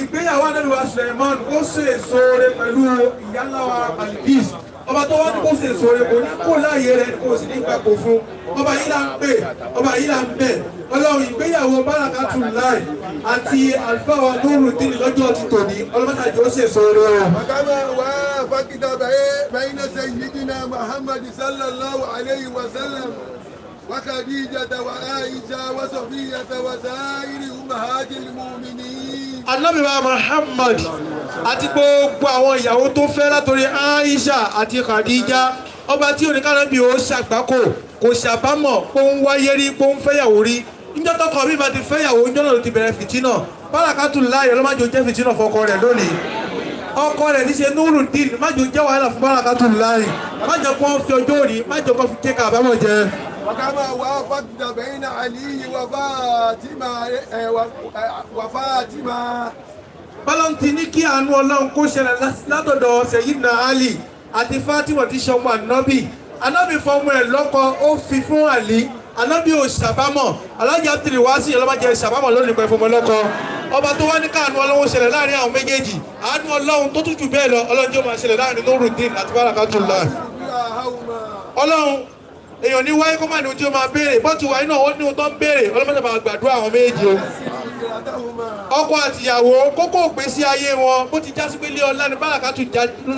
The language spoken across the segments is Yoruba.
ìgbéyàwó anábìwá Suleiman ó ṣe èso rẹ̀ pẹ̀lú ìyáláwa Balkis ọba tó wá ní kó ṣe èso rẹ̀ kò ní kó láàyè rẹ̀ kó sì ní gbàgbó fún ọba yìí là ń pè ọba yìí là ń bẹ̀ ọlọ́run ìgbéyàwó Barakatullahi àti àlùfáà wa Nuruddin lọ́jọ́ ti tòní ọlọ́mọdé ó ṣe èso rẹ̀ o. وكما وافقت بين سيدنا محمد صلى الله عليه وسلم وخديجة وعائشة وصفية وسائر أمهات المؤمنين Ànábì wa Muhammad àti gbogbo àwọn ìyàwó tó fẹ́ látòrí Aisha àti Khadija ọba tí oníkànnàbí ó ṣàgbákò kò ṣàbámọ̀ pé ń wáyé rí pé ń fẹ́yàwó rí. Níjọ́ tọkọ mi bá ti fẹ́yàwó níjọ́ náà ló ti bẹ̀rẹ̀ fìtínà? Barakatullahi ọlọ́mọdé ó jẹ́ fìtínà fọkọ rẹ̀ lónìí. Ọkọ rẹ̀ ní ṣe Nuruddin májò jẹ́ wàhálà fún Barakatullahi. Májò kó fi ọjọ́ òní májò kó fi kéka àbámọ̀ jẹ. وكما وافقت بين علي وفاطمة آه، و- آه، وفاطمة bọ́lọ́ntì ní kí àánú ọlọ́run kó ṣẹlẹ̀ lá- látọ̀dọ̀ Sayyidina Ali àti Fatima tí ṣọmọ ànábì ànábì fọmọ ẹ̀ lọ́kọ ó fi fún àlí ànábì ò ṣàbámọ̀ alájà tìrì wá sí ọlọ́mọdé ṣàbámọ̀ lónìí pẹ̀ fọmọ lọ́kọ ọba tó wá ní káàánú ọlọ́run ṣẹlẹ̀ láàrin àwọn méjèèjì àánú ọlọ́run tó tún jù bẹ́ẹ̀ lọ ọlọ́run tí ó máa ṣẹlẹ̀ láàrin Nuruddin àti Barakatullahi اللهما ọlọ́run èèyàn ní wáyé kó má ní ohun tí ó máa béèrè. Bó ti wáyé náà ó ní ohun tó ń béèrè ọlọ́mọdé máa gbàdúrà àwọn méjì o. ọkọ àtìyàwó kókó ìgbésí ayé wọn. Bó ti já sí pé ilé ọlá ní bàràkà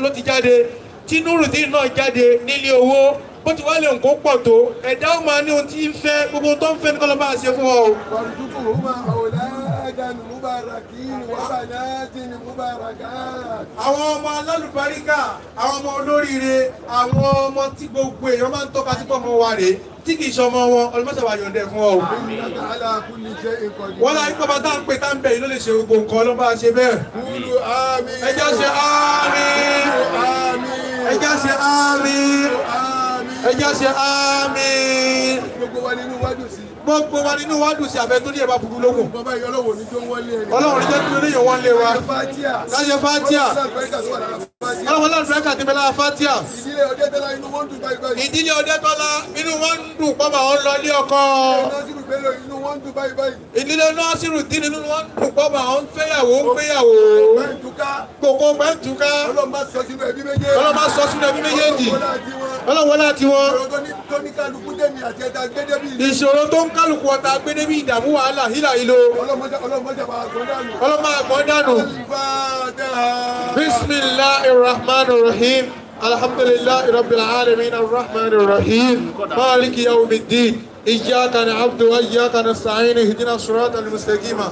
ló ti jáde. Tí náà jáde nílé owó bó ti wá lè nǹkan pọ̀ tó ẹ̀dá ó ní ohun tí ń fẹ́ gbogbo tó ń fẹ́ ní kọ́lọ́ bá ṣe fún ọ. àwọn ọmọ alálùbáríkà àwọn ọmọ olóríire àwọn ọmọ tí gbogbo èèyàn máa ń tọ́ka sí pọ̀mọ́ wa rèé tí kì í ṣe ọmọ wọn ọlọ́mọṣàwà yọ̀ǹdẹ̀ fún ọ. wọ́n láyé pọ́pá tá ń pè tá ń bẹ̀ yìí ló lè ṣe gbogbo nǹkan ló bá bẹ́ẹ̀. ẹjọ́ ṣe àmín ẹjọ́ ṣe àmín ẹ jẹ́ ṣe àmín gbogbo wa nínú wa dùn sí àfẹ́ tó ní ẹ̀bá burú lókun. Ọlọ́run jẹ́ kí oníyàn wọn lé wa. Láṣẹ fatia ọlọ́run láti fẹ́ kàtí bẹ́lá fatia ìdílé ọdẹ tẹ́lá inú wọn dùn báyìí báyìí ìdílé ọdẹ́tọ́lá inú wọn ń dùn pọ́mà wọn lọ lé ọkọ. Ìdílé nọ́ọ̀sìrù dín inú wọn ń dùn pọ́mà wọn fẹ́yàwó ń gbéyàwó gbogbo mẹ́tùká ọlọ́run bá sọ sínú ẹbí méjèèjì. Ọlọ́run wọlé àti wọn. Ìṣòro tó ń kálukú ọ̀tá gbé débi ìdààmú wàhálà hílà ìlò. ọlọ́mọ àgbọ̀n dànù. bismillahir rahmanir rahim alhamdulillahi rabbil alamin arrahmanir rahim maliki yawmiddin iyyaka na'budu wa iyyaka nasta'in ihdina siratal mustaqima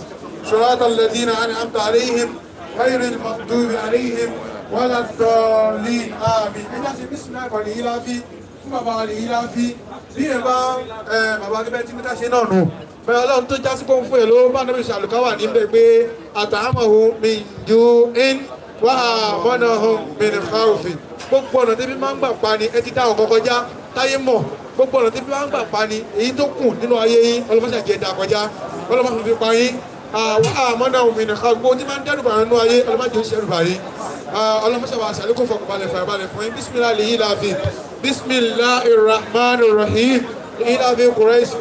siratal ladzina an'amta alaihim ghayril maghdubi alaihim waladdallin amin. ẹ jẹ́ àti bísí náà kọ́ni yìí fún bàbá wa ní ìlàfí bí ẹ bá ẹ bàbá gẹ́gẹ́ tí níta ṣe náà nù. Bẹ́ẹ̀ ọlọ́run tó já sí pé fún èlò bá nàbẹ̀ ṣàlùkáwà níbẹ̀ pé àtàmọ̀hún mi ju in wà á mọ́nà ọ̀hún mi ní káwùfì gbogbo ọ̀nà tẹ́bí máa ń gbà pa ni ẹ ti dá ọkọ̀ kọjá táyé mọ̀. Gbogbo ọ̀nà tẹ́bí máa ń gbà pa ni èyí tó kù nínú ayé yín ọlọ́mọṣà jẹ́ dá kọjá. Ọlọ́mọṣà fi pa yín àwọn àmọ́nà òmìnira ká gbogbo ní máa ń dẹ́rùbà nínú ayé ọlọ́mọdé ń ṣẹ́rùbà yìí. Ọlọ́mọṣẹ́ wa àṣàlẹ́ kò fọkànbalẹ̀ fàyàbalẹ̀ fún yín. Bísímìlá lè yín. Láàfin bísímìlá ìrahman ìrahim yín láàfin kùrẹ́sì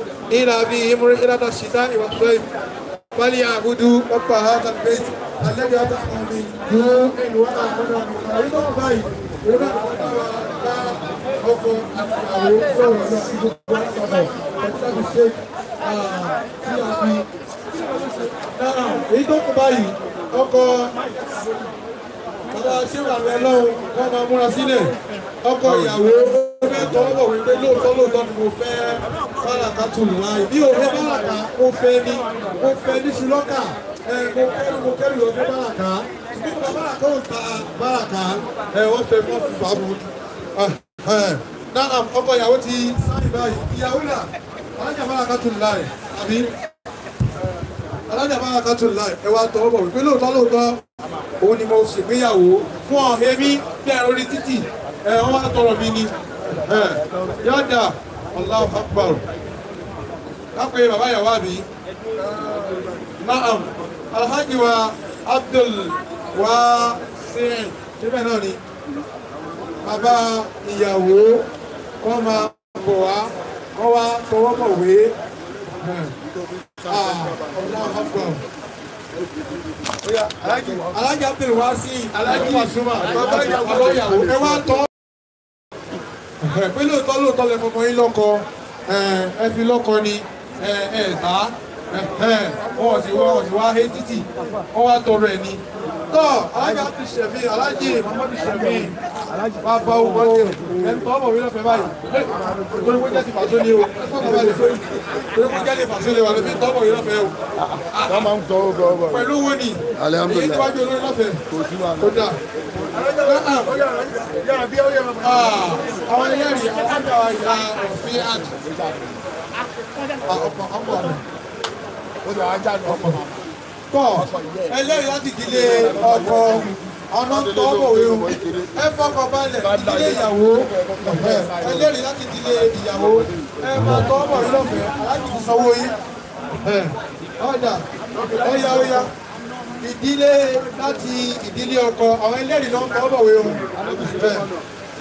èyí tó kù báyìí ọkọ bàbá ṣéwà rẹ lọ́hùn wọ́n máa múra sílẹ̀. Ọkọ ìyàwó ó fẹ́ tọ́wọ́ wípé lóòótọ́ lóòótọ́ ni mo fẹ́ báràkà tù láì bí o fẹ́ báràkà ó fẹ́ ní ó fẹ́ ní ṣùlọ́kà. Mo kẹ́rù mo kẹ́rù lọ fẹ́ báràkà ṣùgbọ́n bàbá báràkà ò ta báràkà ẹ wọ́n fẹ́ wọ́n fà á bù náà ọkọ ìyàwó ti sáyìn báyìí. Ìyàwó là alájà báràkà tù láì àbí tù láì ẹ wá tọwọ́ bọ̀ wípé lóòótọ́ lóòótọ́ òun ni mo ṣègbéyàwó fún ọ̀hẹ́ mi bí ẹ̀rọ orí títì. Ẹ̀ wọ́n wá tọrọ mi ni. Ẹ̀ yọ̀dà Allahu Akbar. Lápẹ́ bàbá ìyàwó àbí? Naam alhaji wa Abdul wa sẹ́yìn síbẹ̀ náà ni? Bàbá ìyàwó wọ́n máa bọ̀ wá wọ́n wá tọwọ́ bọ̀wé Allahu Alájì abdul wasi alájì wasuma bàbá ìyàwó ẹ wá tọ́ pé lóòótọ́ lóòótọ́ lẹ fọmọ yín lọ́kọ ẹ fi lọ́kọ ni ẹ ẹ ta wọn ò sì wá hé títì wọn wá tọrọ ẹ ni tọ́ alájì abdul sẹ̀mí alájì muhammadu sẹ̀mí bàbá owó ẹni tọ́ ọmọ mi lọ́fẹ̀ẹ́ báyìí torí kó jẹ́ ti pàṣẹ ni o torí kó jẹ́ ti pàṣẹ ni o àlọ́ fi tọ́ ọmọ mi lọ́fẹ̀ẹ́ o wọ́n máa ń tọ́ ọ bọ̀ ọ. pẹ̀lú owó ni èyí tí wájú olórí lọ́fẹ̀ẹ́ kò sí wa. kó dà. àwọn alága ìyá òfin àti ọmọ ọmọ rẹ̀ ó lè ajá ní ọkọ̀. Tọ́ ẹlẹ́rìí láti ìdílé ọkọ ọ̀nà bọ̀wé o. Ẹ fọkàn balẹ̀ ìdílé ìyàwó ẹlẹ́rìí láti ìdílé ìyàwó. Ẹ máa tọ́ bọ̀wé lọ́fẹ̀ẹ́ aláàjì ti sanwó yín. Ọ̀dà ọ̀yà ọ̀yà. Ìdílé láti ìdílé ọkọ àwọn ẹlẹ́rìí ló ń tọ́ bọ̀wé o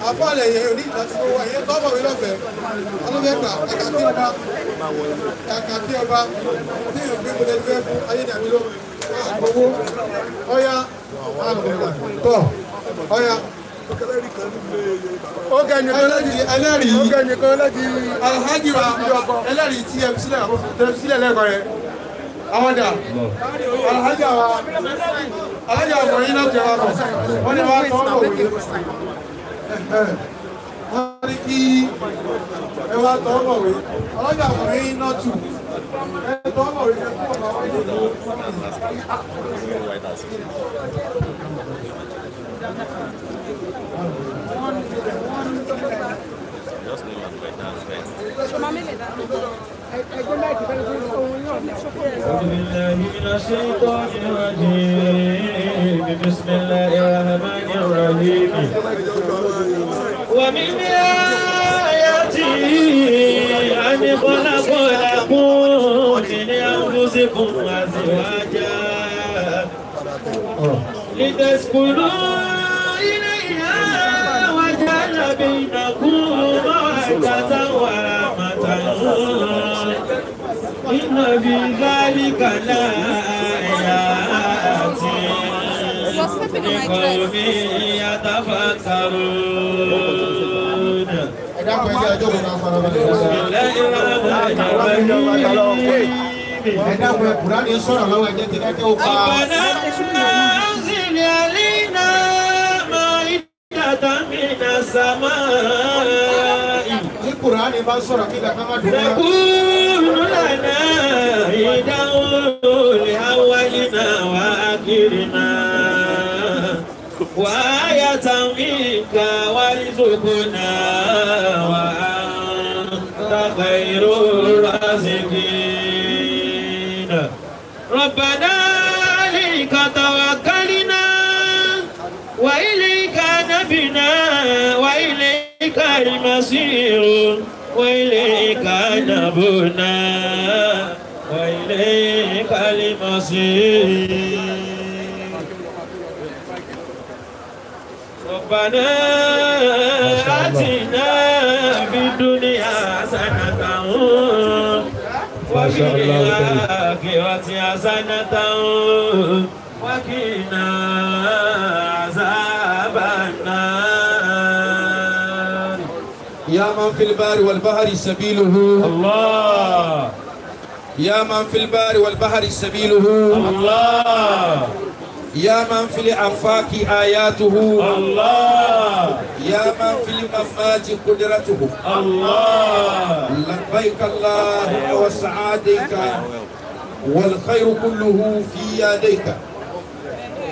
àfọ̀lẹ̀ yẹn ní ìdásíwò wa yẹn tọ́ bọ̀wé lọ́fẹ̀ẹ́. Alóbẹ́gbà kàkà bí ọba kàkà bí ọba tí yóò gbé mọ́lẹ́ fẹ́ fún ayédàmí ló. Àgbowó ọ̀yà tọ̀ ọ̀yà ó kẹ́ni kan láti ẹlẹ́rìí ó kẹ́ni kan láti alhaji wa ẹlẹ́rìí tí ẹ fi sílẹ̀ ẹ fi sílẹ̀ lẹ́kọ̀ọ́ yẹn àwọn dà alhaji wa. Alhaji wa mọ̀ yín náà tẹ̀ wá kọ̀ wọ́n ní wá ọ̀rọ̀ òwe wọ́n ní kí ẹ wá tọ́ alhaji wa mọ̀ yín náà tù ẹ tọ́ ọ̀rọ̀ òwe ẹ fún ọ̀rọ̀ òwe lóko. أعوذ بالله من الشيطان الرجيم بسم الله الرحمن الرحيم ومن آياته أن خلق لكم من أنفسكم أزواجا لتسكنوا إليها وجعل بينكم إن في ذلك لآيات لقوم يتفكرون ẹ dákun ẹ jẹ́ ẹjọ́ kò náà fara balẹ̀. بسم الله الرحمن الرحيم ẹ dákun ẹ kùránì sọ̀rọ̀ lọ́wọ́ ẹ jẹ́ ti dákẹ́ ó pa. ربنا أنزل علينا مائدة من السماء tí kùránì bá sọ̀rọ̀ kí kankan má dùn ún. تكون لنا عيدا لأولنا وآخرنا وآية منك وارزقنا وأنت خير الرازقين ربنا عليك توكلنا وإليك نبنا وإليك المصير وإليك نبنا وإليك المصير ربنا آتنا في الدنيا حسنة وفي الآخرة حسنة وقنا من في البار والبحر سبيله. الله. يا من في البار والبحر سبيله. الله. يا من في الآفاق آياته. الله. يا من في الممات قدرته. الله. لبيك اللهم وسعاديك والخير كله في يديك.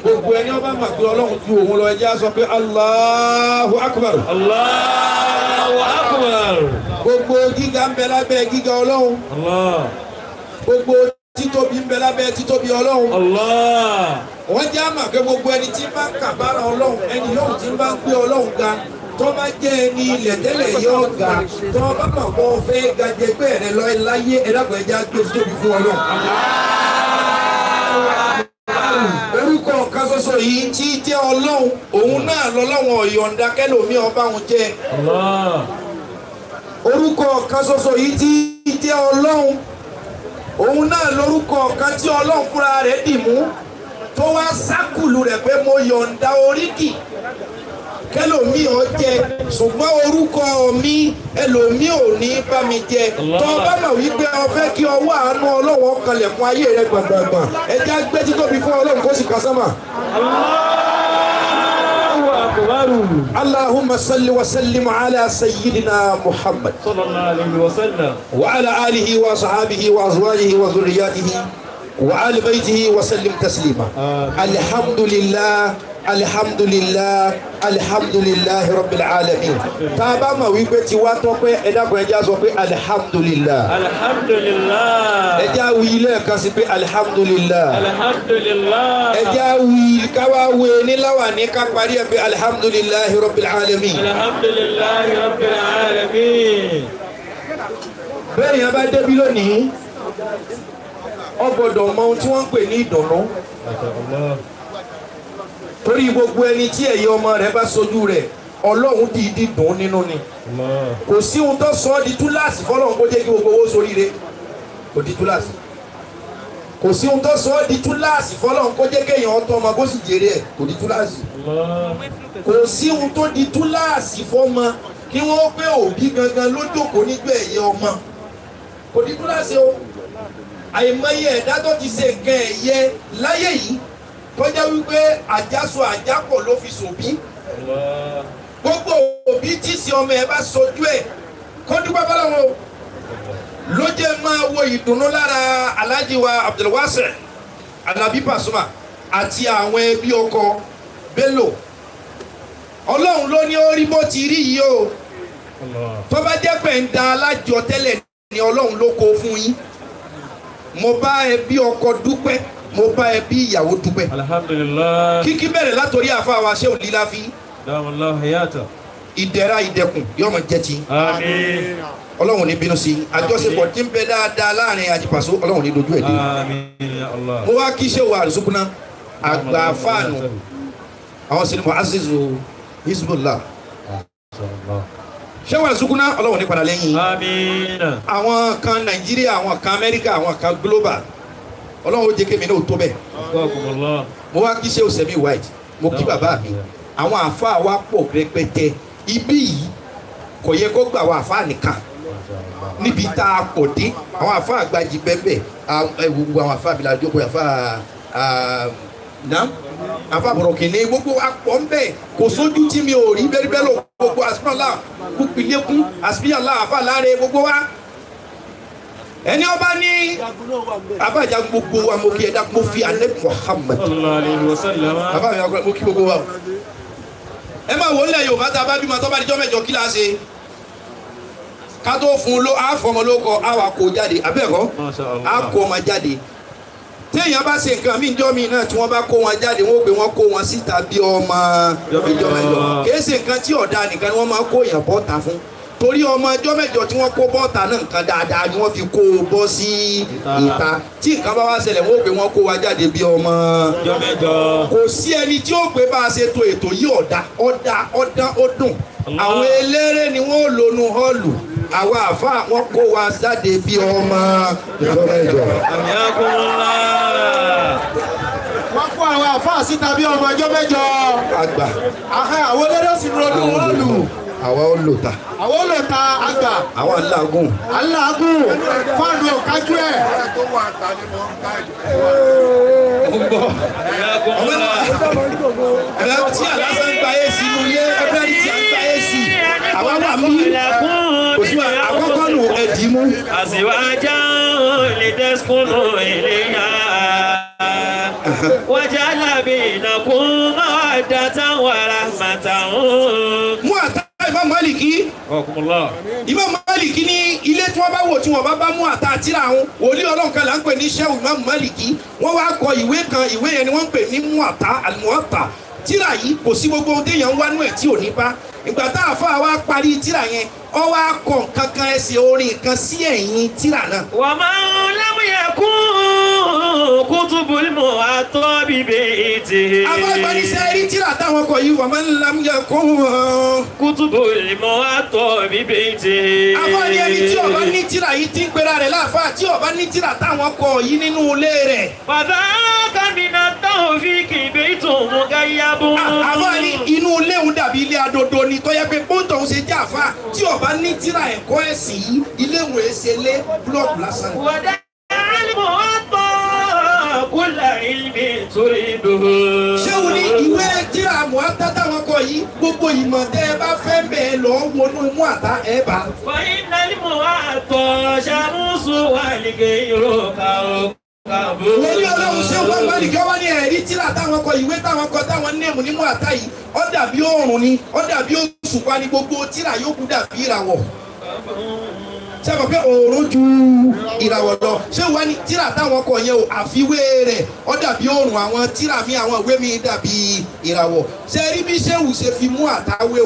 gbogbo ẹni ọba mà pé ọlọ́run ju òun lọ ẹjẹ́ sọ pé Allahu Akbar. Allahu Akbar. gbogbo gíga ń bẹ lábẹ́ gíga ọlọ́run. gbogbo títóbi ń bẹ lábẹ́ títóbi ọlọ́run. wọ́n jẹ́ àmà pé gbogbo ẹni tí bá ń kàbára ọlọ́run ẹni yóò ti bá ń gbé ọlọ́run ga tó jẹ́ ẹni ilẹ̀ tẹ́lẹ̀ yóò ga tó mọ̀ kó fẹ́ ga jẹ pé láyé ẹ̀dàgbọ̀ ẹja gbé títóbi fún ọlọ́run orúkọ kan ṣoṣo yìí tí jẹ́ ọlọ́run òun náà lọ́lọ́wọ́n ọ̀yọ̀ǹda kẹlòmí ọba òun jẹ. Orúkọ kan ṣoṣo yìí tí jẹ́ ọlọ́run òun náà lórúkọ kan tí ọlọ́run fúnra rẹ̀ dì mú tó wá sákùlù rẹ̀ pé mo yọ̀ǹda oríkì kẹlòmíì ọ jẹ ṣùgbọ́n orúkọ mi ẹlòmíì ò ní bá mi jẹ tó o bá mọ̀ wípé o fẹ́ kí ọwọ́ àánú ọlọ́wọ́ kanlẹ̀kùn ayé rẹ gbàngbàngbàn ẹja gbé títóbi fún ọlọ́run kó sì kásámà. Allahu akbar. allahumma salli wa sallim ala sayyidina muhammad. صلى الله عليه وسلم. وعلى آله وصحابه وأزواجه وذرياته وآل بيته وسلم تسليما الحمد لله الحمد لله alihamdulilayi alihamdulilayi rabil alamin. Taaba ma wípé tiwa tọpẹ ẹdàkùn ẹjá sọ pé alihamdulilayi alihamdulilayi ẹjá wuyi lẹ́ẹ̀kan sí pé alihamdulilayi alihamdulilayi ẹjá wuyi káwa wé níláwà ní ká parí ẹ pé alihamdulilayi rabil alamin. Alihamdulilayi rabil alamin. bẹ́ẹ̀ yẹn bá débi lónìí ọgbọ́dọ̀ mọ ohun tí wọ́n ń pè ní ìdùnnú torí gbogbo ẹni tí ẹ̀yẹ ọmọ rẹ̀ bá sojú rẹ̀ ọlọ́run dìídì dùn nínú ni. Kò sí ohun tó sọ ọ́ di túláàsì fọlọ́run kó jẹ́ kí gbogbo owó soríire kò di túláàsì. Kò sí ohun tó sọ ọ́ di túláàsì fọlọ́run kó jẹ́ kéèyàn ọtọ ọmọ kó sì jèrè ẹ̀ kò di túláàsì. Kò sí ohun tó di túláàsì fọmọ kí wọ́n pé òbí gangan ló jókòó nígbà ẹ̀yẹ ọmọ. Kò di túláàsì o. Àìmọye ẹ̀dá tó ti ṣe nǹkan ẹ̀yẹ láyé yìí kọjá wípé àjàsọ àjàpọ̀ ló fi sòbí. Gbogbo òbí tí sí ọmọ ẹ bá sojú ẹ kọ́ńdúgbà bára ló jẹ́ máa wo ìdùnnú lára alhaji wa abdulwasir alabi pasuma àti àwọn ẹbí ọkọ bello. Ọlọ́run ló ní ó rí bó ti rí yìí o. Tó bá jẹ́ pé ń da alájọ tẹ́lẹ̀ ni ọlọ́run ló kó fún yín. Mo bá ẹbí ọkọ dúpẹ́ mo bá ẹ bí ìyàwó dúpẹ́. alhamdulilayi. kíkí bẹ̀rẹ̀ látòrí àfa wa ṣé ò lílá fi. dáhùnlá hayata. ìdẹ̀ra ìdẹ̀kùn yóò máa jẹ́ ti. àmín. ọlọ́run ní bínú sí i àjọṣepọ̀ tí ń bẹ dáadáa láàárín àjìpàṣọ ọlọ́run ní dojú ẹ̀ dé. àmín ya Allah. mo wá kí ṣé wà àrùsùkúná àgbà fáànù àwọn sinimá azizu hizbullah ṣé wà ọlọ́run ní padà lẹ́yìn. àmín. àwọn kan nàìjíríà àwọn kan amẹ́ríkà àwọn kan global ọlọ́run ó jẹ́ kémi náà tó bẹ́ẹ̀. mo wá kí sẹ́wọ̀n sẹ́mi white mo kí bàbá mi. Àwọn àáfàá wa pọ̀ rẹpẹtẹ. Ibí yìí kò yẹ kó gbà wá àáfàá nìkan. Níbi tá a pọ̀ dé àwọn àáfàá àgbàjì bẹ́ẹ̀ gbogbo àwọn àáfàá mi làdúgbò àáfàá ná àáfàá bọ̀rọ̀ kìnìún gbogbo apọ̀ ń bẹ̀ kò sójú tí mi ò rí bẹ́ẹ̀ bẹ́ẹ̀ lọ. Gbogbo àsìmọ́lá kúpìlẹ́kún àsìmíyàlá àáfàá láre gbogbo wa ẹni ọba ní àbá ìjagun gbogbo wa mo kí ẹ dákun mo fi alẹ́ Muhammad. Àbá mi akọ mo kí gbogbo wa o. Ẹ máa wò ó lẹ Yorùbá tá a bá bímọ tó bá di jọ́ mẹ́jọ kí la ṣe? Ká tó fún un ló á fọmọ ló kọ á wà kó jáde. Abẹ́ẹ̀kọ́? Á kó ọmọ jáde. Téèyàn bá ṣe nǹkan mí jọ́ mi náà tí wọ́n bá kó wọn jáde wọ́n pè wọ́n kó wọn síta bí ọmọ ìjọba ìjọba kì í nǹkan tí ọ̀dà nìkan ni wọ́n máa kó èèyàn bọ́ta fún torí ọmọ ìjọ mẹ́jọ tí wọ́n kó bọ́ta náà nǹkan dáadáa ni wọ́n fi kó o bọ́ sí ìta. tí nǹkan bá wá ṣẹlẹ̀ wọ́n gbé wọn kó wa jáde bí ọmọ Ọjọ́ mẹ́jọ. kò sí ẹni tí ó gbé bá a ṣe to ètò yìí ọ̀dà ọ̀dà ọ̀dà ó dùn. Àwọn eléré ni wọ́n lónú họ́ọ̀lù àwa àfa wọn kó wa jáde bí ọmọ. Ìjọ. Àmìyàkùn ńlá. wọ́n kó àwọn àfáà síta bí ọmọ mẹ́jọ. Àgbà. Àwọn eléré sì ronú àwa ó lò ta àwọn olùta àgbà àwa ńlágùn aláàgùn fáànù ọ̀kájú ẹ̀ tó wà ta ni mo ń ká ńlá. ẹ̀rọ tí àlásán ń gba èsì inú ilé ẹgbẹ́ tí a ń gba èsì àwa wà mí. Kò sí wa. Àkọ́kọ́ nù ẹ̀dì mú. Àṣìwájà lè dẹ́skúnù ìléyà. Wájà lábì ìnàkún máa dàtà wàrà màtàún. mú àtà Imam Maliki Imam Maliki ní ilé tí wọ́n bá wò tí wọ́n bá bá mú àtà àtìrà àwọn wòlíì ọlọ́run kan là ń pè ní Shehu Imam Maliki wọ́n wá kọ ìwé kan ìwé yẹn ni wọ́n ń pè ní muata alimuata tíra yìí kò sí gbogbo ohun téèyàn ń wá nú ẹ̀ tí ò ní bá ìgbà tá a fà wá parí tíra yẹn ọ wá kọ nǹkan kan ẹsẹ̀ orin kan sí ẹ̀yìn tíra náà wà máa ń lámúyẹ̀kún kútùbù mọ́ àtọ́ bíbẹ̀ ètè. afọgbẹnisẹ rí tíra táwọn kọ yìí wọ́n máa ń lamúyẹ kó wọn. kútùbù mọ́ àtọ́ bíbẹ̀ ètè. afọni ẹni tí ọba ní tíra yìí ti ń pera rẹ̀ láàfáà tí ọba ní tíra táwọn kọ yìí nínú ilé rẹ̀. Fàdà kàmínà tawfiki baytun mughayyabun. àwa ni inú ilé dàbí ilé adodo ni tó yẹ pé pọ́ńtò òun ṣe jẹ́ àfa tí ọba ní tíra ẹ̀kọ́ ẹ̀sìn yìí ilé òun èsè lé búlọ̀kù lásán. wọ́dà alimu ọ̀pọ̀ kúlà ilmi turidu. ṣéwù ní ìwé tíra muhata táwọn kọ yìí gbogbo ìmọ̀ tẹ́ ẹ bá fẹ́ bẹ́ẹ̀ lọ wọnú mú àtà ẹ bá. fọ ìnálímù àtọ̀ ṣàmùsùn wọ́n ní ọlọ́run ṣé wọ́n gbọ́ nìkan wọ́n ní ẹ̀rí tíra táwọn kọ ìwé táwọn kọ táwọn nẹ́ẹ̀mù ní mọ́àtá yìí ó dàbí oòrùn ni ó dàbí òṣùpá ni gbogbo tíra yòókù dàbí ìràwọ̀. Sẹ́kọ̀ pé òòrùn ju ìràwọ̀ lọ? Ṣé wọ́n ní tíra táwọn kọ yẹn o àfiwé rẹ̀ ó dàbí oòrùn àwọn tíra mi àwọn ìwé mi dàbí ìràwọ̀. Ṣé rí bí ṣéwù ṣe fi mú àtàwé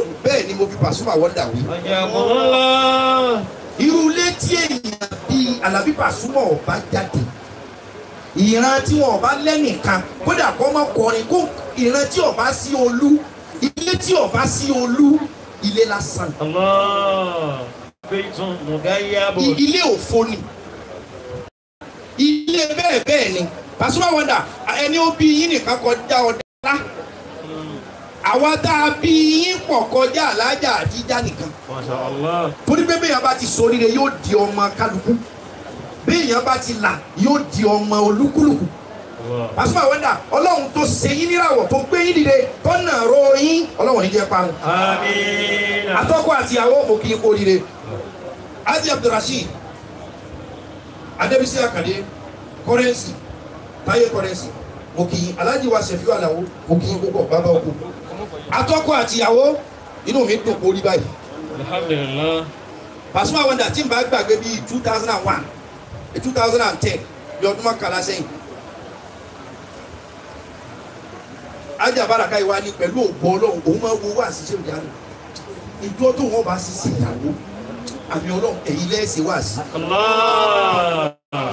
ìran tí wọn bá lẹ́nìkan kódà kó má kọrin kó ìran tí ó sí olú ilé tí ó sí olú ilé lásán. ilé òfo ni. Ilé bẹ́ẹ̀ bẹ́ẹ̀ ni. Pasuma Wonder ẹni ó bí yín nìkan kọjá ọ̀dá lá àwa tá a bí yín pọ̀ kọjá alájà àjíjá nìkan. Torí pé bẹ́ẹ̀ yẹn bá ti sọ oríire yóò di ọmọ kálukú bí èèyàn bá ti là yóò di ọmọ olúkúlùkù Pasuma Wonder ọlọ́run tó ṣe yín níràwọ̀ tó gbé yín dìde tó nà ró yín ọlọ́run ní jẹ́ parun. Àmín. atọ́kọ àtìyàwó mo kì í kó dìde adi abdulrasheed adébísí àkàdé kọrẹ́nsì táyé kọrẹ́nsì mo kì í alhaji wa ṣẹ̀fíù àlàó mo kì í púpọ̀ bàbá òkú atọ́kọ àtìyàwó inú mi dùn kó rí báyìí. Alhamdulillah. Pasuma Wonder tí n bá gbàgbé bíi two thousand and one in two thousand and ten bí ọdún mọ́kànlá sẹ́yìn ájà báraka ìwà ni pẹ̀lú ògbọ́ ọlọ́run òun máa wo owó àṣìṣe ìdáná ìjọ tó wọn bá ṣiṣẹ́ ìyàwó àmì ọlọ́run ẹ̀yin lẹ́sẹ̀ wá sí.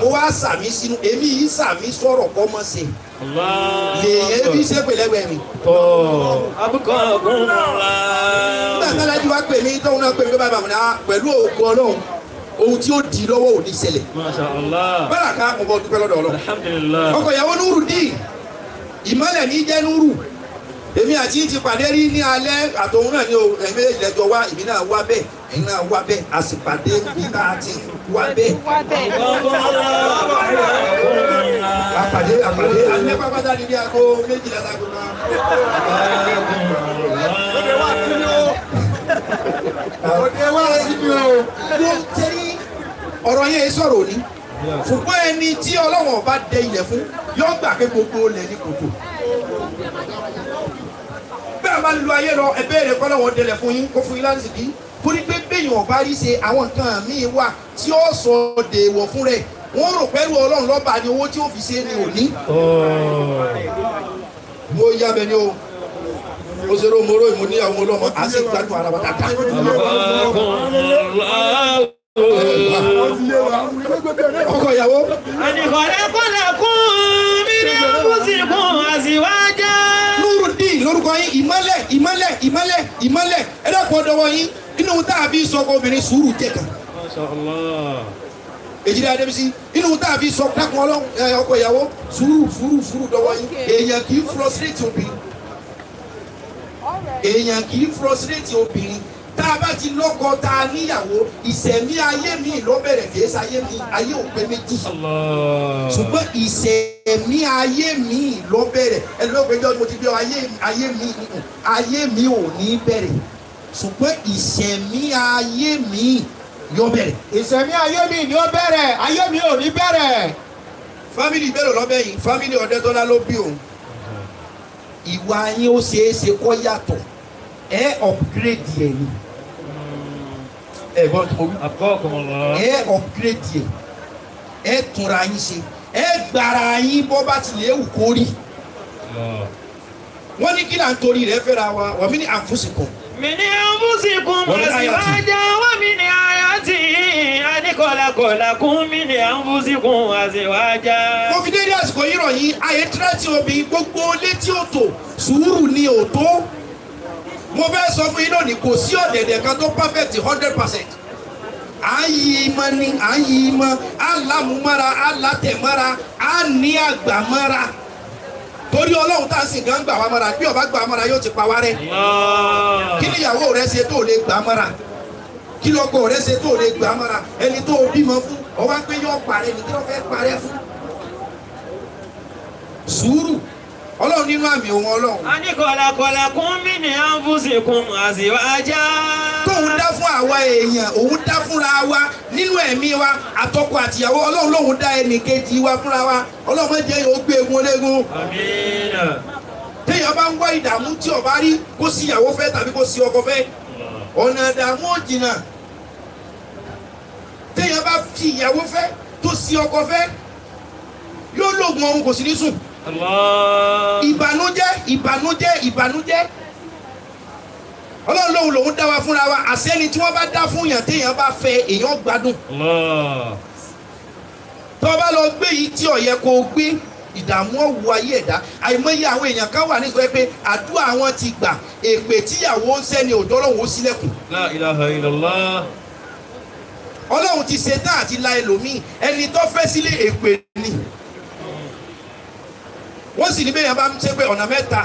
mo wá sàmí sínú èmi yìí sàmí sọ̀rọ̀ kọ́ mọ́ sí i lèyẹ bí ṣe pèlẹ́gbẹ́ mi. abúkọ ọgbọ́n ńlá. nígbà tí alájú wa pè mí tóun náà pè mí bàbá mi náà pẹ̀lú ògbọ́ ọlọ́run ohun tí ó di lọ́wọ́ ò ní ṣẹlẹ̀. Masha Allah. báràká mo bọ dúpẹ́ lọ́dọ̀ Ọlọ́run. Alhamdulillah. ọkọ ìyàwó núrù dì ìmọ́lẹ̀ ní jẹ́ núrù èmi àti ti pàdé rí ní alẹ́ àtòun náà ni ẹ̀mí ìlẹ́jọ wa èmi náà wá bẹ́ẹ̀ ẹ̀yin náà wá bẹ́ẹ̀ a sì pàdé bí ká ti wá bẹ́ẹ̀. àpàdé àpàdé alẹ́ pápátá ni bí aago méjìlá lágbo náà. òde wá síbi o. òde wá síbi o ọ̀rọ̀ yẹn sọ̀rọ̀ òní. Ṣùgbọ́n ẹni tí ọlọ́wọ̀n bá dẹ ilẹ̀ fún yóò gbà pé gbogbo ilẹ̀ ní kòtò bẹ́ẹ̀ bá lu ayé lọ ẹbẹ́ rẹ̀ kọ́ lọ́wọ́ dẹlẹ̀ fún yín kó fún yín láti kí torí pé béèyàn ọba rí ṣe àwọn nǹkan míì wà tí ó sọ dèèwọ̀ fún rẹ̀. Wọ́n rò pẹ́lú ọlọ́run lọ́ba ni owó tí ó fi ṣe ni òní mo yá bẹ ni o. Mo ṣe ló mo ró ìmú níyàwó mo lọ́mọ àá sì gbádùn ara wa dáadáa ọkọ ìyàwó. àdìkọ̀lẹ́ kọ́lẹ̀ kún mílẹ̀ ọ̀húnṣì kún àṣìwájà. Nurudeen lórúkọ yín ìmọ́lẹ̀ ìmọ́lẹ̀ ìmọ́lẹ̀ ìmọ́lẹ̀ ẹ dákun ọdọwọ yín inú tá a fi sọkọ obìnrin sùúrù jẹ kan. èjìdá adébísí inú tá a fi sọ dákun ọlọ́run ọkọ ìyàwó sùúrù sùúrù sùúrù dọwọ yín èèyàn kì í frustrate obìnrin èèyàn kì í frustrate obìnrin tá a bá ti lọ́kọ tá a níyàwó ìṣẹ̀mí ayé mi ló bẹ̀rẹ̀ kìí ṣe ayé mi ayé ò pé méjì. Ṣùgbọ́n ìṣẹ̀mí ayé mi ló bẹ̀rẹ̀. Ẹni ló pé jọ́ni mo ti bí ọ ayé mi ayé mi ò ní bẹ̀rẹ̀. Ṣùgbọ́n ìṣẹ̀mí ayé mi yóò bẹ̀rẹ̀. ìṣẹ̀mí ayé mi ni ó bẹ̀rẹ̀ ayé mi ò ní bẹ̀rẹ̀. fámìlì bẹ́ẹ̀ lọ́bẹ̀ yìí fámìlì ọ̀dẹ́tọ́lá ló bí òun. Ìwà yín ó ṣeé ṣe kó yàtọ̀. Ẹ upgrade yẹn ni ẹ̀gbọ́n tó wí. àkọ́kọ̀ọ́. ẹ ọ̀pẹ́rẹ́dì ẹ túnra yín ṣe ẹ gbàrà yín bọ́ bá tilẹ̀ ewu kó rí. wọ́n ní kí là ń torí rẹ̀ fẹ́ra wa wà mí ní àfúsìkùn. mi ní àfúsìkùn mo sì wá já wá mi ní àyà tì í àníkọ̀làkọ̀là kún mi ní àfúsìkùn mo sì mo fi dé ní àsìkò yìí rọ̀ yín ayé tíráàtì obì gbogbo létí òtò sùúrù ni òtó mo fẹ́ sọ fún yín lónìí kò sí ọ̀dẹ̀dẹ̀ kan tó perfect hundred percent. À ń yí imọ ni à ń yí imọ à ń lámúmára à ń látẹ̀mára à ń ní àgbàmára torí ọlọ́run tá a sì gan gbà wá mọ́ra bí ọba gbà mọ́ra yóò ti pa wá rẹ́. Kí níyàwó rẹ ṣe tó lè gbà mọ́ra? Kí lọ́kọ rẹ ṣe tó lè gbà mọ́ra? Ẹni tó bímọ fún ọwọ́ pé yóò parẹ́ ni kí ló fẹ́ parẹ́ fún. sùúrù ọlọ́run nínú àmì òun ọlọ́run. Ani kọ̀làkọ̀là kún mí ní àǹfùsìkún àzìwájà. tóun dá fún àwa èèyàn òun dá fúnra wa nínú ẹ̀mí wa àtọkọ àtìyàwó ọlọ́run lòun dá ẹnì kejì wa fúnra wa. Ọlọ́run má jẹ́ yóò gbé egun ológun. Téèyàn bá ń wá ìdààmú tí ọba rí kó sí ìyàwó fẹ́ tàbí kó sí ọkọ fẹ́. Ọ̀nà ìdààmú ò jìnnà. Téèyàn bá fi ìyàwó fẹ́ tó sí ọkọ fẹ́ yóò lóògùn ọrùn kò sí ní sùn. Ìbànújẹ́ ìbànújẹ́ ìbànújẹ́. Ọlọ́run lòun lòun dá wa fúnra wa. Àsẹ́ni tí wọ́n bá dá fún yàn téèyàn bá fẹ́ èèyàn gbádùn. Tó o bá lọ gbé yìí tí ó yẹ kó o gbé ìdààmú ọ̀wù ayé ẹ̀dá. Àìmọye àwọn èèyàn kan wà nígbà pé àdúrà wọn ti gbà èpè tíyàwó ń sẹ́ni òjò ọlọ́run ó sílẹ̀kùn La ilaha illallah. ọlọ́run ti ṣe tán àti la ẹlòmíì. Ẹni tó fẹ́ sílé èpè ni wọ́n sì ní bẹ́ẹ̀ yẹn bá ń ṣe pé ọ̀nà mẹ́ta